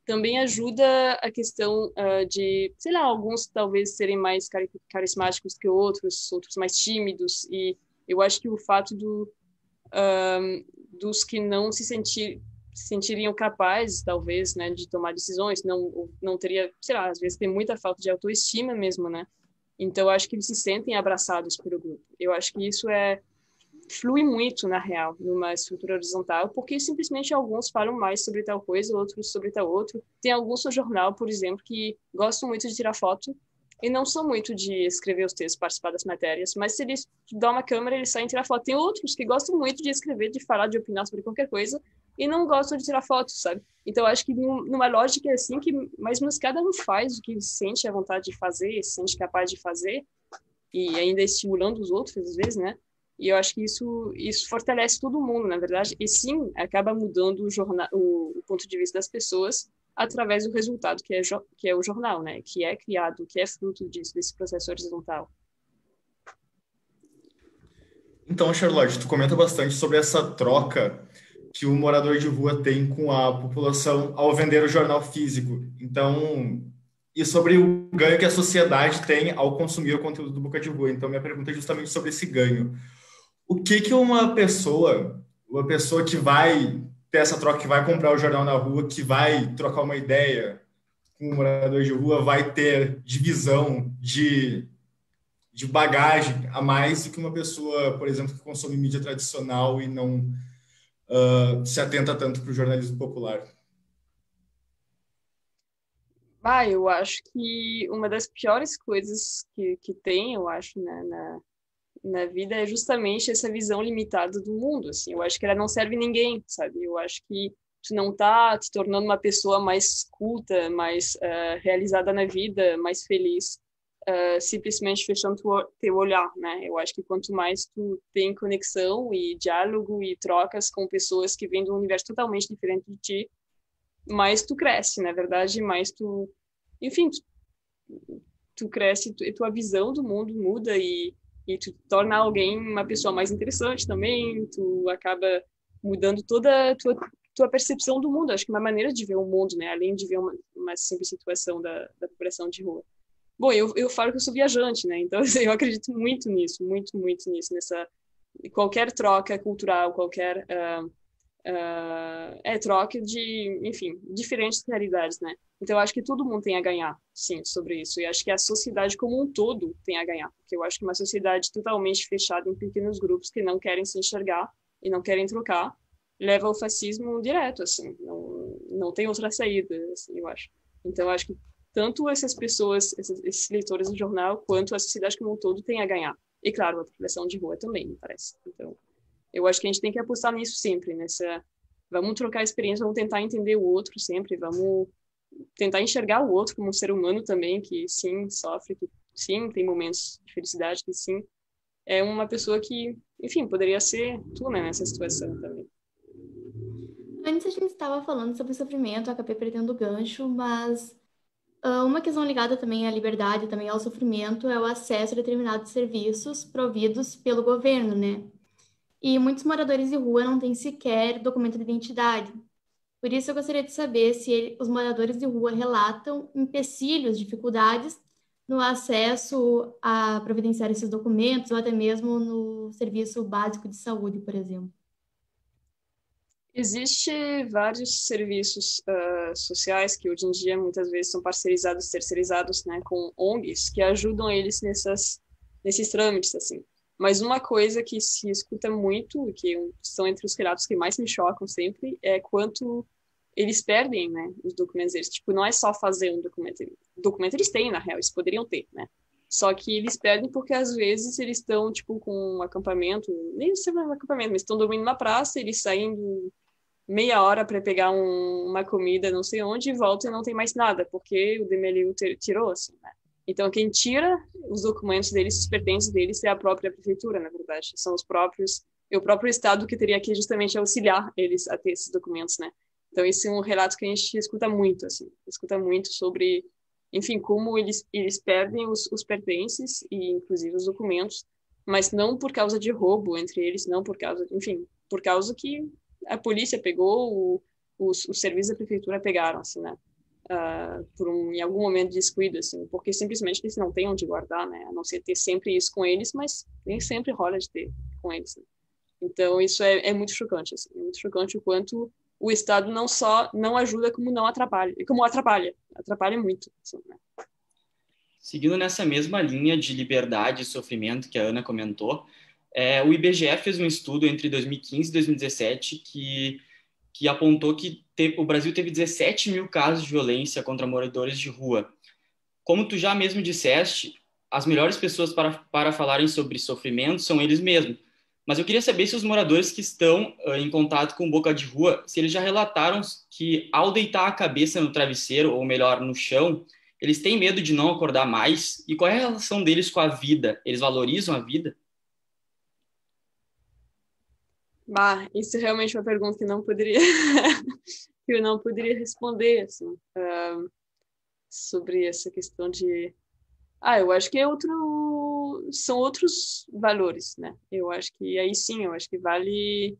também ajuda a questão uh, de, sei lá, alguns talvez serem mais car carismáticos que outros, outros mais tímidos, e eu acho que o fato do, dos que não se sentir, sentiriam capazes, talvez, né, de tomar decisões, não, não teria, sei lá, às vezes tem muita falta de autoestima mesmo, né, Então, acho que eles se sentem abraçados pelo grupo. Eu acho que isso é flui muito na real, numa estrutura horizontal, porque simplesmente alguns falam mais sobre tal coisa, outros sobre tal outro. Tem alguns no jornal, por exemplo, que gostam muito de tirar foto e não são muito de escrever os textos, participar das matérias, mas se eles dão uma câmera, eles saem tirar foto. Tem outros que gostam muito de escrever, de falar, de opinar sobre qualquer coisa e não gostam de tirar fotos, sabe? Então acho que numa lógica é assim que mais menos cada um faz o que sente a vontade de fazer, se sente capaz de fazer e ainda estimulando os outros às vezes, né? E eu acho que isso isso fortalece todo mundo, na verdade, e sim acaba mudando o jornal, o, o ponto de vista das pessoas através do resultado que é, que é o jornal, né? Que é criado, que é fruto disso, desse processo horizontal. Então, Charlotte, tu comenta bastante sobre essa troca que o morador de rua tem com a população ao vender o jornal físico. Então, e sobre o ganho que a sociedade tem ao consumir o conteúdo do Boca de Rua. Então, minha pergunta é justamente sobre esse ganho. O que que uma pessoa, uma pessoa que vai ter essa troca, que vai comprar o jornal na rua, que vai trocar uma ideia com um morador de rua, vai ter de visão, de, de bagagem a mais do que uma pessoa, por exemplo, que consome mídia tradicional e não uh, se atenta tanto para o jornalismo popular? Ah, eu acho que uma das piores coisas que, que tem, eu acho, né, na, na vida é justamente essa visão limitada do mundo, assim. Eu acho que ela não serve ninguém, sabe? Eu acho que tu não tá te tornando uma pessoa mais culta, mais uh, realizada na vida, mais feliz, uh, simplesmente fechando tu, teu olhar, né? Eu acho que quanto mais tu tem conexão e diálogo e trocas com pessoas que vêm de um universo totalmente diferente de ti, mais tu cresce, na verdade, mais tu, enfim, tu, tu cresce e tua visão do mundo muda e e tu torna alguém uma pessoa mais interessante também, tu acaba mudando toda a tua, tua percepção do mundo, acho que uma maneira de ver o mundo, né, além de ver uma, uma simples situação da, da população de rua. Bom, eu, eu falo que eu sou viajante, né, então eu acredito muito nisso, muito, muito nisso, nessa qualquer troca cultural, qualquer uh, uh, é troca de, enfim, diferentes realidades, né? Então, eu acho que todo mundo tem a ganhar, sim, sobre isso. E acho que a sociedade como um todo tem a ganhar. Porque eu acho que uma sociedade totalmente fechada em pequenos grupos que não querem se enxergar e não querem trocar, leva ao fascismo direto, assim. Não, não tem outra saída, assim, eu acho. Então, eu acho que tanto essas pessoas, esses, esses leitores do jornal, quanto a sociedade como um todo tem a ganhar. E, claro, a população de rua também, me parece. Então, eu acho que a gente tem que apostar nisso sempre, nessa... Vamos trocar experiência, vamos tentar entender o outro sempre, vamos tentar enxergar o outro como um ser humano também, que sim, sofre, que sim, tem momentos de felicidade, que sim, é uma pessoa que, enfim, poderia ser tu, né, nessa situação também. Antes a gente estava falando sobre sofrimento, acabei perdendo o gancho, mas uma questão ligada também à liberdade, também ao sofrimento, é o acesso a determinados serviços providos pelo governo, né? E muitos moradores de rua não têm sequer documento de identidade. Por isso, eu gostaria de saber se ele, os moradores de rua relatam empecilhos, dificuldades no acesso a providenciar esses documentos ou até mesmo no serviço básico de saúde, por exemplo. Existe vários serviços uh, sociais que hoje em dia muitas vezes são parceirizados, terceirizados, né, com ONGs que ajudam eles nessas nesses trâmites assim. Mas uma coisa que se escuta muito, e que são entre os relatos que mais me chocam sempre, é quanto eles perdem, né, os documentos deles. Tipo, não é só fazer um documento. Documento eles têm, na real, eles poderiam ter, né? Só que eles perdem porque às vezes eles estão, tipo, com um acampamento, nem sei um acampamento, mas estão dormindo na praça, eles saindo meia hora para pegar um, uma comida não sei onde e voltam e não tem mais nada, porque o DMLU tirou, assim, né? Então, quem tira os documentos deles, os pertences deles, é a própria prefeitura, na verdade. São os próprios, é o próprio Estado que teria que justamente auxiliar eles a ter esses documentos, né? Então, esse é um relato que a gente escuta muito, assim, escuta muito sobre, enfim, como eles, eles perdem os, os pertences e, inclusive, os documentos, mas não por causa de roubo entre eles, não por causa, enfim, por causa que a polícia pegou, o, os, os serviços da prefeitura pegaram, assim, né? uh, por um, em algum momento de descuido, assim, porque simplesmente eles não têm onde guardar, né? A não ser ter sempre isso com eles, mas nem sempre rola de ter com eles. Né? Então isso é, é muito chocante, assim, é muito chocante o quanto o Estado não só não ajuda como não atrapalha, como atrapalha, atrapalha muito. Assim, né? seguindo nessa mesma linha de liberdade e sofrimento que a Ana comentou, é, o IBGE fez um estudo entre 2015 e 2017 que, que apontou que o Brasil teve 17 mil casos de violência contra moradores de rua. Como tu já mesmo disseste, as melhores pessoas para, para falarem sobre sofrimento são eles mesmos. Mas eu queria saber se os moradores que estão uh, em contato com boca de rua, se eles já relataram que ao deitar a cabeça no travesseiro, ou melhor, no chão, eles têm medo de não acordar mais? E qual é a relação deles com a vida? Eles valorizam a vida? Bah, isso é realmente uma pergunta que não poderia que eu não poderia responder assim, uh, sobre essa questão de ah, eu acho que é outro são outros valores, né? Eu acho que aí sim, eu acho que vale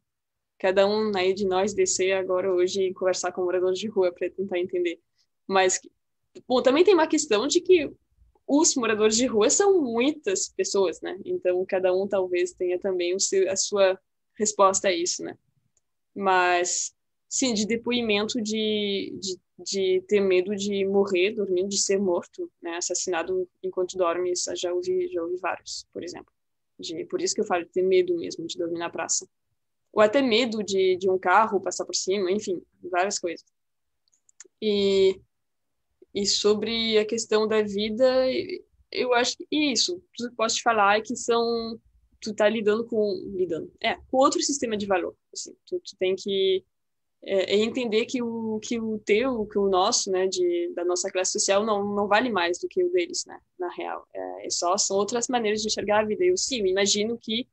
cada um aí de nós descer agora hoje e conversar com moradores de rua para tentar entender. Mas bom, também tem uma questão de que os moradores de rua são muitas pessoas, né? Então cada um talvez tenha também o seu, a sua resposta a isso, né? Mas, sim, de depoimento de, de, de ter medo de morrer dormindo, de ser morto, né? Assassinado enquanto dorme, já ouvi, já ouvi vários, por exemplo. De, por isso que eu falo de ter medo mesmo de dormir na praça. Ou até medo de, de um carro passar por cima, enfim, várias coisas. E, e sobre a questão da vida, eu acho que isso, tudo que posso te falar é que são tu tá lidando com lidando é com outro sistema de valor assim tu, tu tem que é, é, entender que o que o teu que o nosso né de da nossa classe social não não vale mais do que o deles né na real. É, é só são outras maneiras de enxergar a vida. Eu sim imagino que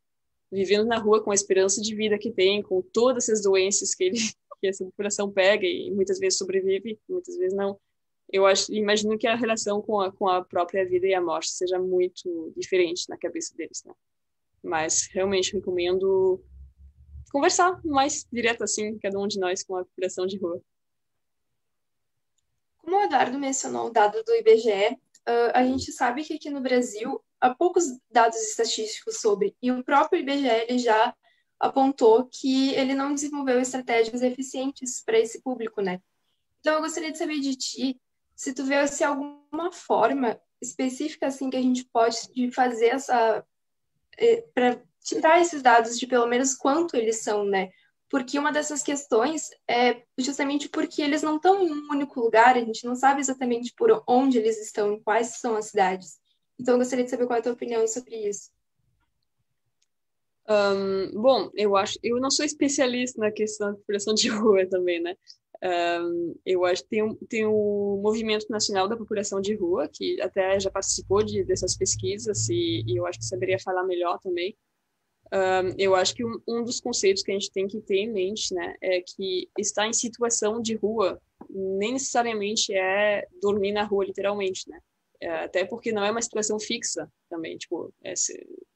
vivendo na rua com a esperança de vida que tem com todas essas doenças que ele que essa população pega e muitas vezes sobrevive muitas vezes não eu acho imagino que a relação com a com a própria vida e a morte seja muito diferente na cabeça deles né. Mas realmente recomendo conversar mais direto assim, cada um de nós com a população de rua. Como o Eduardo mencionou o dado do IBGE, uh, a gente sabe que aqui no Brasil há poucos dados estatísticos sobre, e o próprio IBGE já apontou que ele não desenvolveu estratégias eficientes para esse público, né? Então eu gostaria de saber de ti se tu vê se alguma forma específica assim que a gente pode de fazer essa é, para tirar esses dados de pelo menos quanto eles são, né? Porque uma dessas questões é justamente porque eles não estão em um único lugar, a gente não sabe exatamente por onde eles estão, quais são as cidades. Então, eu gostaria de saber qual é a tua opinião sobre isso. Um, bom, eu acho, eu não sou especialista na questão da população de rua também, né? Um, eu acho que tem, tem o Movimento Nacional da População de Rua, que até já participou de, dessas pesquisas e, e eu acho que saberia falar melhor também. Eu acho que um, um, dos conceitos que a gente tem que ter em mente né, é que estar em situação de rua nem necessariamente é dormir na rua, literalmente, né? É, até porque não é uma situação fixa também, tipo, é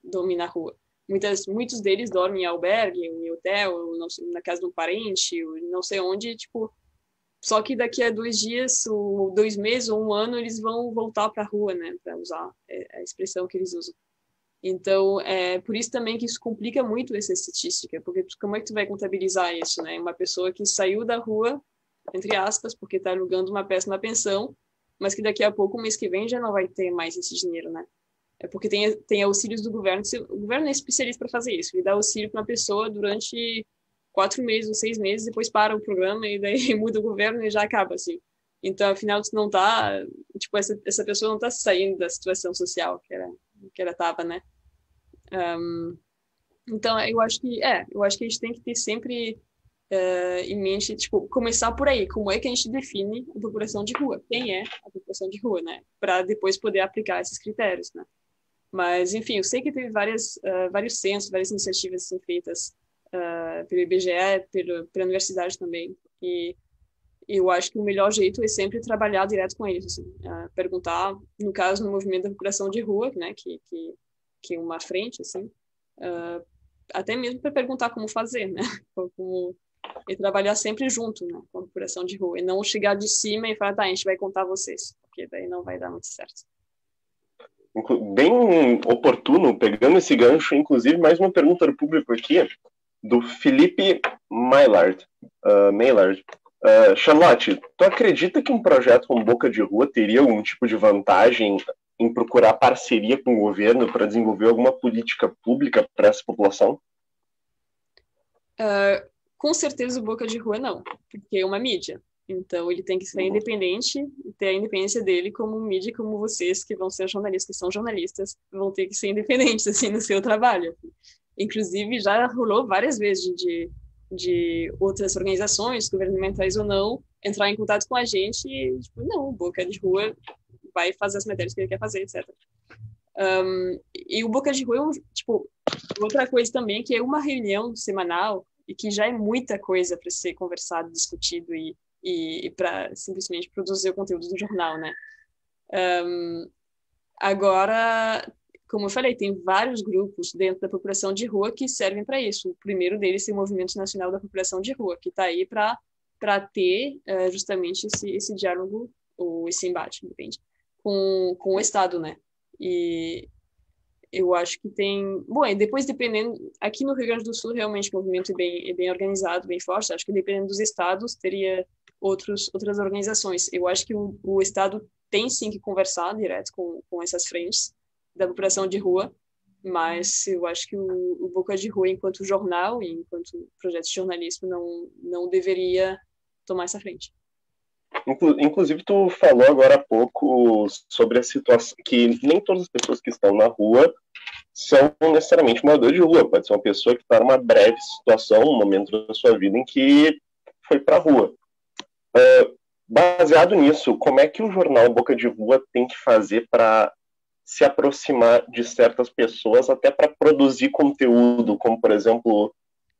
dormir na rua. Muitas, muitos deles dormem em albergue, em hotel, sei, na casa de um parente, não sei onde, tipo, só que daqui a dois dias, ou dois meses, ou um ano, eles vão voltar para a rua, né, para usar é, a expressão que eles usam. Então, é por isso também que isso complica muito essa estatística, porque como é que tu vai contabilizar isso, né? Uma pessoa que saiu da rua, entre aspas, porque está alugando uma peça na pensão, mas que daqui a pouco, mês que vem, já não vai ter mais esse dinheiro, né? É porque tem, tem auxílios do governo. O governo é especialista para fazer isso. Ele dá auxílio para uma pessoa durante quatro meses ou seis meses, depois para o programa e daí muda o governo e já acaba, assim. Então, afinal, não tá, tipo, essa, essa pessoa não está saindo da situação social que ela, que ela tava, né? Um, então, eu acho que, é, eu acho que a gente tem que ter sempre uh, em mente, tipo, começar por aí, como é que a gente define a população de rua, quem é a população de rua, né? Para depois poder aplicar esses critérios, né? Mas, enfim, eu sei que teve várias, uh, vários censos, várias iniciativas assim, feitas uh, pelo IBGE, pelo, pela universidade também. E eu acho que o melhor jeito é sempre trabalhar direto com eles. Assim, uh, perguntar, no caso, no movimento da população de rua, né, que, que, que é uma frente, assim, até mesmo para perguntar como fazer, né? Como, e trabalhar sempre junto né, com a população de rua. E não chegar de cima e falar, tá, a gente vai contar vocês, porque daí não vai dar muito certo bem oportuno, pegando esse gancho, inclusive mais uma pergunta do público aqui, do Felipe Maillard. Uh, Maillard. Uh, Charlotte, tu acredita que um projeto como Boca de Rua teria algum tipo de vantagem em procurar parceria com o governo para desenvolver alguma política pública para essa população? Uh, com certeza o Boca de Rua não, porque é uma mídia. Então ele tem que ser independente e ter a independência dele como mídia, como vocês que vão ser jornalistas, que são jornalistas, vão ter que ser independentes assim no seu trabalho. Inclusive já rolou várias vezes de, de outras organizações, governamentais ou não, entrar em contato com a gente e tipo, não, Boca de Rua vai fazer as matérias que ele quer fazer, etc. Um, e o Boca de Rua é um, tipo, outra coisa também que é uma reunião semanal e que já é muita coisa para ser conversado, discutido e, e, e para simplesmente produzir o conteúdo do jornal, né? Um, agora, como eu falei, tem vários grupos dentro da população de rua que servem para isso. O primeiro deles é o Movimento Nacional da População de Rua, que está aí para ter uh, justamente esse, esse diálogo ou esse embate, depende, com, com o Estado, né? E eu acho que tem. Bom, e depois dependendo. Aqui no Rio Grande do Sul, realmente o movimento é bem, é bem organizado, bem forte. Acho que dependendo dos estados, teria outros, outras organizações. Eu acho que o, o Estado tem sim que conversar direto com, com essas frentes da população de rua, mas eu acho que o, o Boca de Rua, enquanto jornal e enquanto projeto de jornalismo, não, não deveria tomar essa frente. Inclusive, tu falou agora há pouco sobre a situação que nem todas as pessoas que estão na rua são necessariamente moradores de rua. Pode ser uma pessoa que está numa breve situação, um momento da sua vida em que foi para a rua. Uh, baseado nisso, como é que o jornal Boca de Rua tem que fazer para se aproximar de certas pessoas, até para produzir conteúdo, como, por exemplo,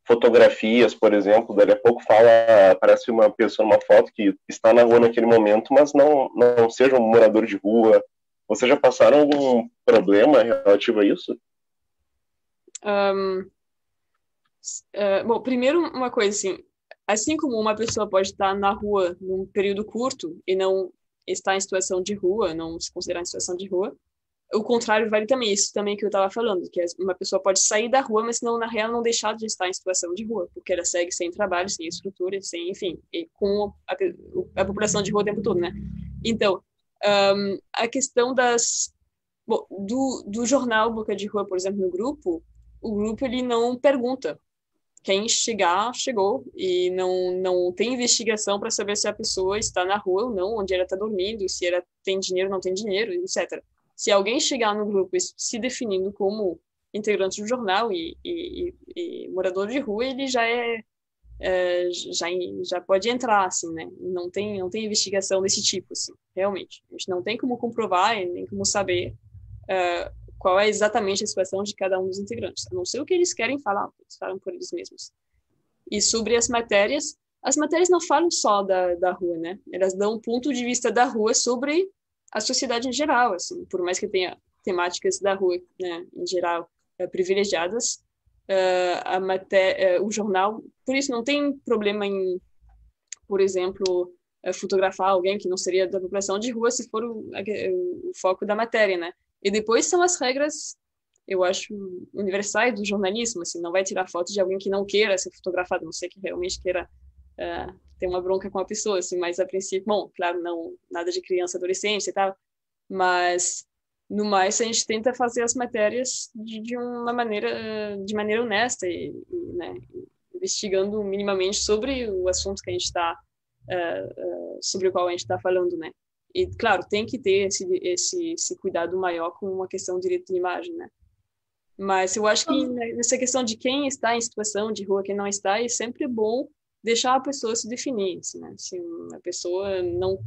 fotografias, por exemplo, dali a pouco fala, aparece uma pessoa numa foto que está na rua naquele momento, mas não, não seja um morador de rua. Vocês já passaram algum problema relativo a isso? Um, uh, bom, primeiro uma coisa assim, assim como uma pessoa pode estar na rua num período curto e não estar em situação de rua, não se considerar em situação de rua, o contrário vale também, isso também que eu estava falando, que uma pessoa pode sair da rua, mas não, na real, não deixar de estar em situação de rua, porque ela segue sem trabalho, sem estrutura, sem, enfim, com a, a população de rua o tempo todo, né? Então, um, a questão das... Bom, do, do jornal Boca de Rua, por exemplo, no grupo, o grupo, ele não pergunta. Quem chegar, chegou, e não, não tem investigação para saber se a pessoa está na rua ou não, onde ela está dormindo, se ela tem dinheiro ou não tem dinheiro, etc se alguém chegar no grupo se definindo como integrante do jornal e, e, e, morador de rua, ele já é, é, já, já pode entrar, assim, né? Não tem, não tem investigação desse tipo, assim, realmente. A gente não tem como comprovar nem como saber uh, qual é exatamente a situação de cada um dos integrantes, a não ser o que eles querem falar, eles falam por eles mesmos. E sobre as matérias, as matérias não falam só da, da rua, né? Elas dão um ponto de vista da rua sobre a sociedade em geral, assim, por mais que tenha temáticas da rua, né, em geral, é, privilegiadas, uh, a maté uh, o jornal, por isso não tem problema em, por exemplo, fotografar alguém que não seria da população de rua se for o, o foco da matéria, né? E depois são as regras eu acho, universais do jornalismo, assim, não vai tirar foto de alguém que não queira ser fotografado, não sei que realmente queira uh, ter uma bronca com a pessoa, assim, mas a princípio, bom, claro, não nada de criança, adolescente e tal, mas no mais a gente tenta fazer as matérias de, de uma maneira de maneira honesta e, e né, investigando minimamente sobre o assunto que a gente está uh, uh, sobre o qual a gente está falando, né? E claro, tem que ter esse, esse esse cuidado maior com uma questão de direito de imagem, né? Mas eu acho que nessa questão de quem está em situação de rua, quem não está, é sempre bom deixar a pessoa se definir, assim, né? Se a pessoa não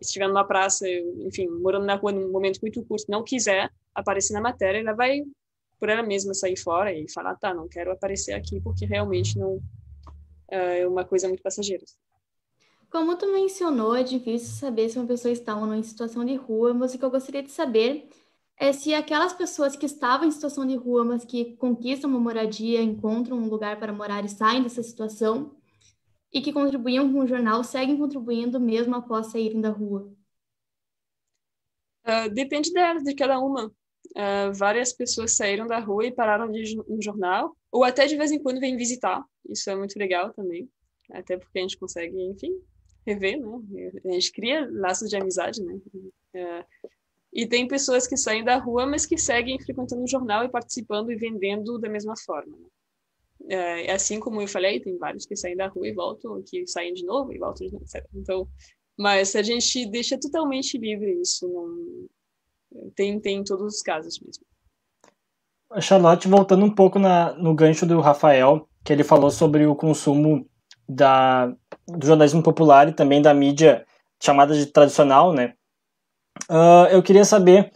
estiver numa praça, enfim, morando na rua num momento muito curto, não quiser aparecer na matéria, ela vai por ela mesma sair fora e falar, tá, não quero aparecer aqui porque realmente não é uma coisa muito passageira. Como tu mencionou, é difícil saber se uma pessoa está ou não em situação de rua, mas o que eu gostaria de saber é se aquelas pessoas que estavam em situação de rua, mas que conquistam uma moradia, encontram um lugar para morar e saem dessa situação, e que contribuíam com o jornal seguem contribuindo mesmo após saírem da rua? Uh, depende delas, de cada uma. Uh, várias pessoas saíram da rua e pararam de no jornal, ou até de vez em quando vêm visitar. Isso é muito legal também, até porque a gente consegue, enfim, rever, né? A gente cria laços de amizade, né? Uh, E tem pessoas que saem da rua, mas que seguem frequentando o jornal e participando e vendendo da mesma forma. Né? É, assim como eu falei, tem vários que saem da rua e voltam, que saem de novo e voltam de novo, etc. Então, mas a gente deixa totalmente livre isso, não tem tem em todos os casos mesmo. Charlotte, voltando um pouco na, no gancho do Rafael, que ele falou sobre o consumo da, do jornalismo popular e também da mídia chamada de tradicional, né? Uh, eu queria saber,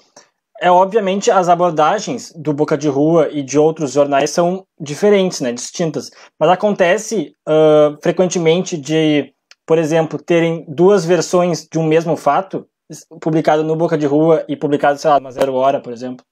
é obviamente as abordagens do Boca de Rua e de outros jornais são diferentes, né, distintas, mas acontece uh, frequentemente de, por exemplo, terem duas versões de um mesmo fato, publicado no Boca de Rua e publicado, sei lá, uma zero hora, por exemplo.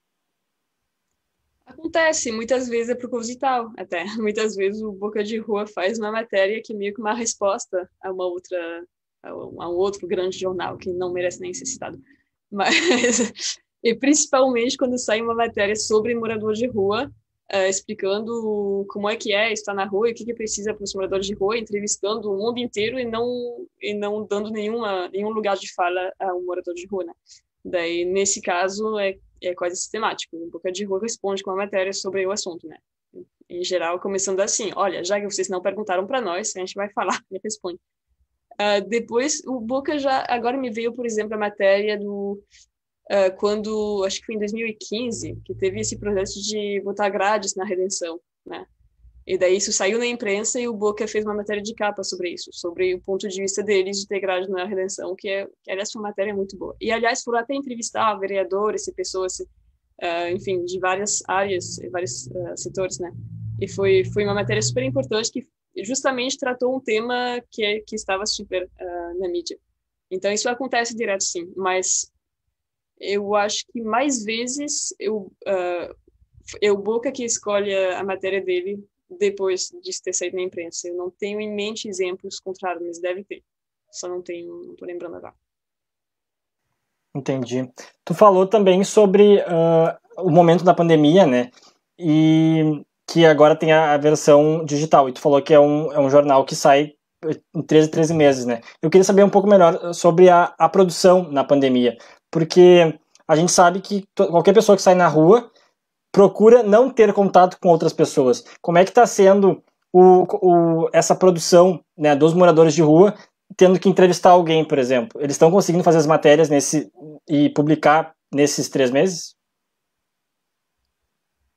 Acontece, muitas vezes é proposital, até. Muitas vezes o Boca de Rua faz uma matéria que meio que uma resposta a uma outra, a um outro grande jornal que não merece nem ser citado. Mas, e principalmente quando sai uma matéria sobre morador de rua, uh, explicando como é que é estar na rua e o que, que precisa para os moradores de rua, entrevistando o mundo inteiro e não e não dando nenhuma nenhum lugar de fala a um morador de rua, né? Daí nesse caso é é quase sistemático. O Boca de Rua responde com uma matéria sobre o assunto, né? Em geral, começando assim: olha, já que vocês não perguntaram para nós, a gente vai falar e responde. Uh, depois, o Boca já. Agora me veio, por exemplo, a matéria do. Uh, quando, acho que foi em 2015, que teve esse processo de botar grades na redenção, né? E daí isso saiu na imprensa e o Boca fez uma matéria de capa sobre isso, sobre o ponto de vista deles de ter grade na redenção, que, é, que aliás foi uma matéria muito boa. E aliás, foram até entrevistar vereadores e pessoas, uh, enfim, de várias áreas, vários uh, setores, né? E foi, foi uma matéria super importante que justamente tratou um tema que, é, que estava super uh, na mídia. Então isso acontece direto, sim, mas eu acho que mais vezes eu, uh, o Boca que escolhe a matéria dele depois de ter saído na imprensa. Eu não tenho em mente exemplos contrários, mas deve ter. Só não tenho, não estou lembrando agora. Entendi. Tu falou também sobre uh, o momento da pandemia, né? E que agora tem a, a, versão digital. E tu falou que é um, é um jornal que sai em 13, 13 meses, né? Eu queria saber um pouco melhor sobre a, a produção na pandemia. Porque a gente sabe que qualquer pessoa que sai na rua procura não ter contato com outras pessoas. Como é que está sendo o, o, essa produção né, dos moradores de rua tendo que entrevistar alguém, por exemplo? Eles estão conseguindo fazer as matérias nesse e publicar nesses três meses?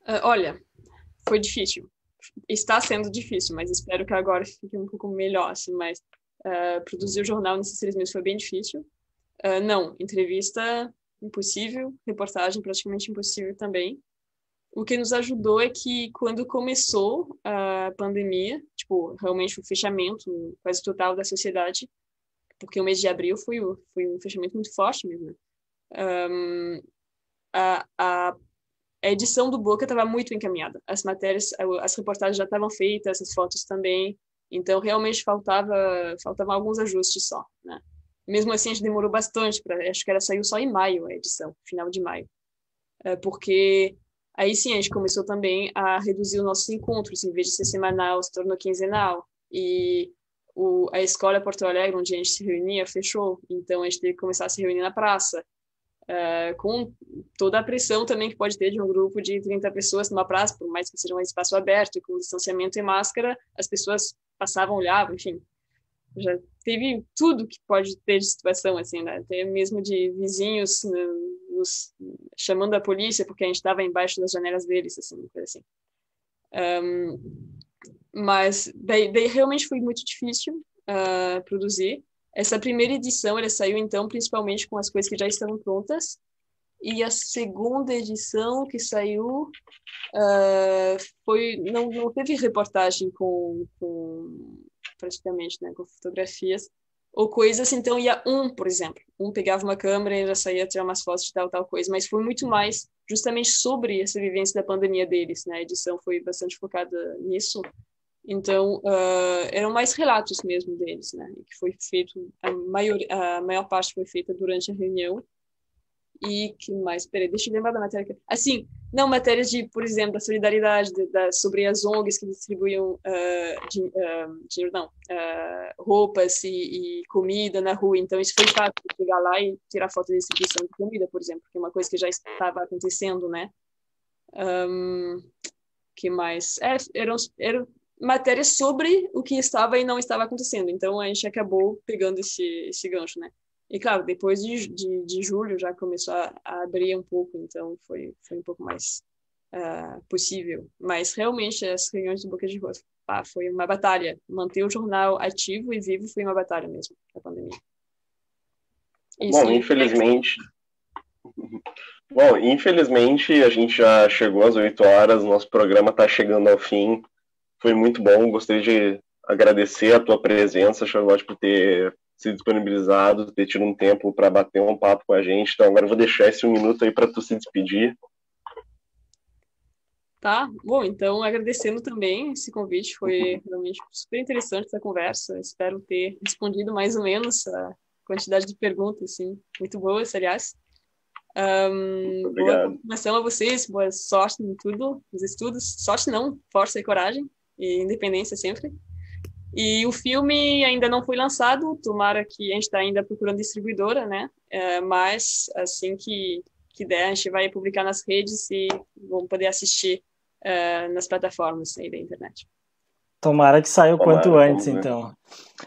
Uh, olha, foi difícil. Está sendo difícil, mas espero que agora fique um pouco melhor. Assim, mas uh, produzir o jornal nesses três meses foi bem difícil. Uh, não, entrevista impossível, reportagem praticamente impossível também. O que nos ajudou é que quando começou a pandemia, tipo, realmente o fechamento quase total da sociedade, porque o mês de abril foi, foi um fechamento muito forte mesmo. Um, a, a, a edição do Boca estava muito encaminhada. As matérias, as reportagens já estavam feitas, as fotos também. Então, realmente faltava faltavam alguns ajustes só, né? Mesmo assim, a gente demorou bastante para, acho que ela saiu só em maio a edição, final de maio, é, porque Aí sim, a gente começou também a reduzir os nossos encontros, em vez de ser semanal, se tornou quinzenal. E o, a escola Porto Alegre, onde a gente se reunia, fechou. Então, a gente teve que começar a se reunir na praça. Uh, com toda a pressão também que pode ter de um grupo de 30 pessoas numa praça, por mais que seja um espaço aberto e com distanciamento e máscara, as pessoas passavam, olhavam, enfim. Já teve tudo que pode ter de situação, assim, né? Até mesmo de vizinhos né, nos, chamando a polícia porque a gente estava embaixo das janelas deles, assim, assim. Um, mas daí, daí, realmente foi muito difícil uh, produzir. Essa primeira edição, ela saiu, então, principalmente com as coisas que já estavam prontas, e a segunda edição que saiu uh, foi não, não teve reportagem com, com praticamente né com fotografias ou coisas, então ia um, por exemplo, um pegava uma câmera e já saía tirar umas fotos de tal, tal coisa, mas foi muito mais justamente sobre essa vivência da pandemia deles, né? A edição foi bastante focada nisso. Então, uh, eram mais relatos mesmo deles, né? Que foi feito, a maior, a maior parte foi feita durante a reunião. E que mais? Peraí, deixa eu lembrar da matéria. Assim, não, matérias de, por exemplo, da solidariedade, de, da, sobre as ONGs que distribuíam uh, uh, dinheiro, não, uh, roupas e, e, comida na rua. Então, isso foi fácil, chegar lá e tirar foto de distribuição de comida, por exemplo, que é uma coisa que já estava acontecendo, né? Um, que mais? É, eram, eram matérias sobre o que estava e não estava acontecendo. Então, a gente acabou pegando esse, esse gancho, né? E claro, depois de, de, de julho já começou a, a, abrir um pouco, então foi, foi um pouco mais uh, possível. Mas realmente as reuniões do Boca de Rua ah, foi uma batalha. Manter o jornal ativo e vivo foi uma batalha mesmo, na pandemia. Isso, Bom, infelizmente. Bom, infelizmente a gente já chegou às 8 horas, nosso programa está chegando ao fim. Foi muito bom, gostaria de agradecer a tua presença, Charlotte, por ter se disponibilizado, ter tido um tempo para bater um papo com a gente. Então agora eu vou deixar esse um minuto aí para tu se despedir. Tá, bom, então agradecendo também esse convite, foi realmente super interessante essa conversa. Espero ter respondido mais ou menos a quantidade de perguntas, assim, muito boas, aliás. Um, boa continuação a vocês, boa sorte em tudo, nos estudos. Sorte não, força e coragem, e independência sempre. E o filme ainda não foi lançado, tomara que a gente está ainda procurando distribuidora, né? É, mas assim que, que der, a gente vai publicar nas redes e vão poder assistir é, nas plataformas aí da internet. Tomara que saia o quanto antes, então.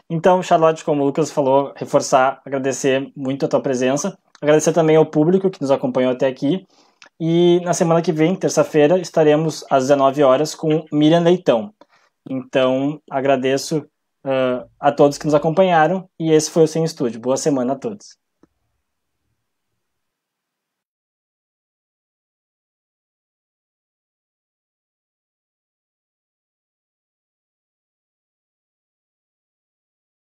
Então, Charlotte, como o Lucas falou, reforçar, agradecer muito a tua presença, agradecer também ao público que nos acompanhou até aqui. E na semana que vem, terça-feira, estaremos às 19 horas com Miriam Leitão. Então, agradeço uh, a todos que nos acompanharam e esse foi o Sem Estúdio. Boa semana a todos.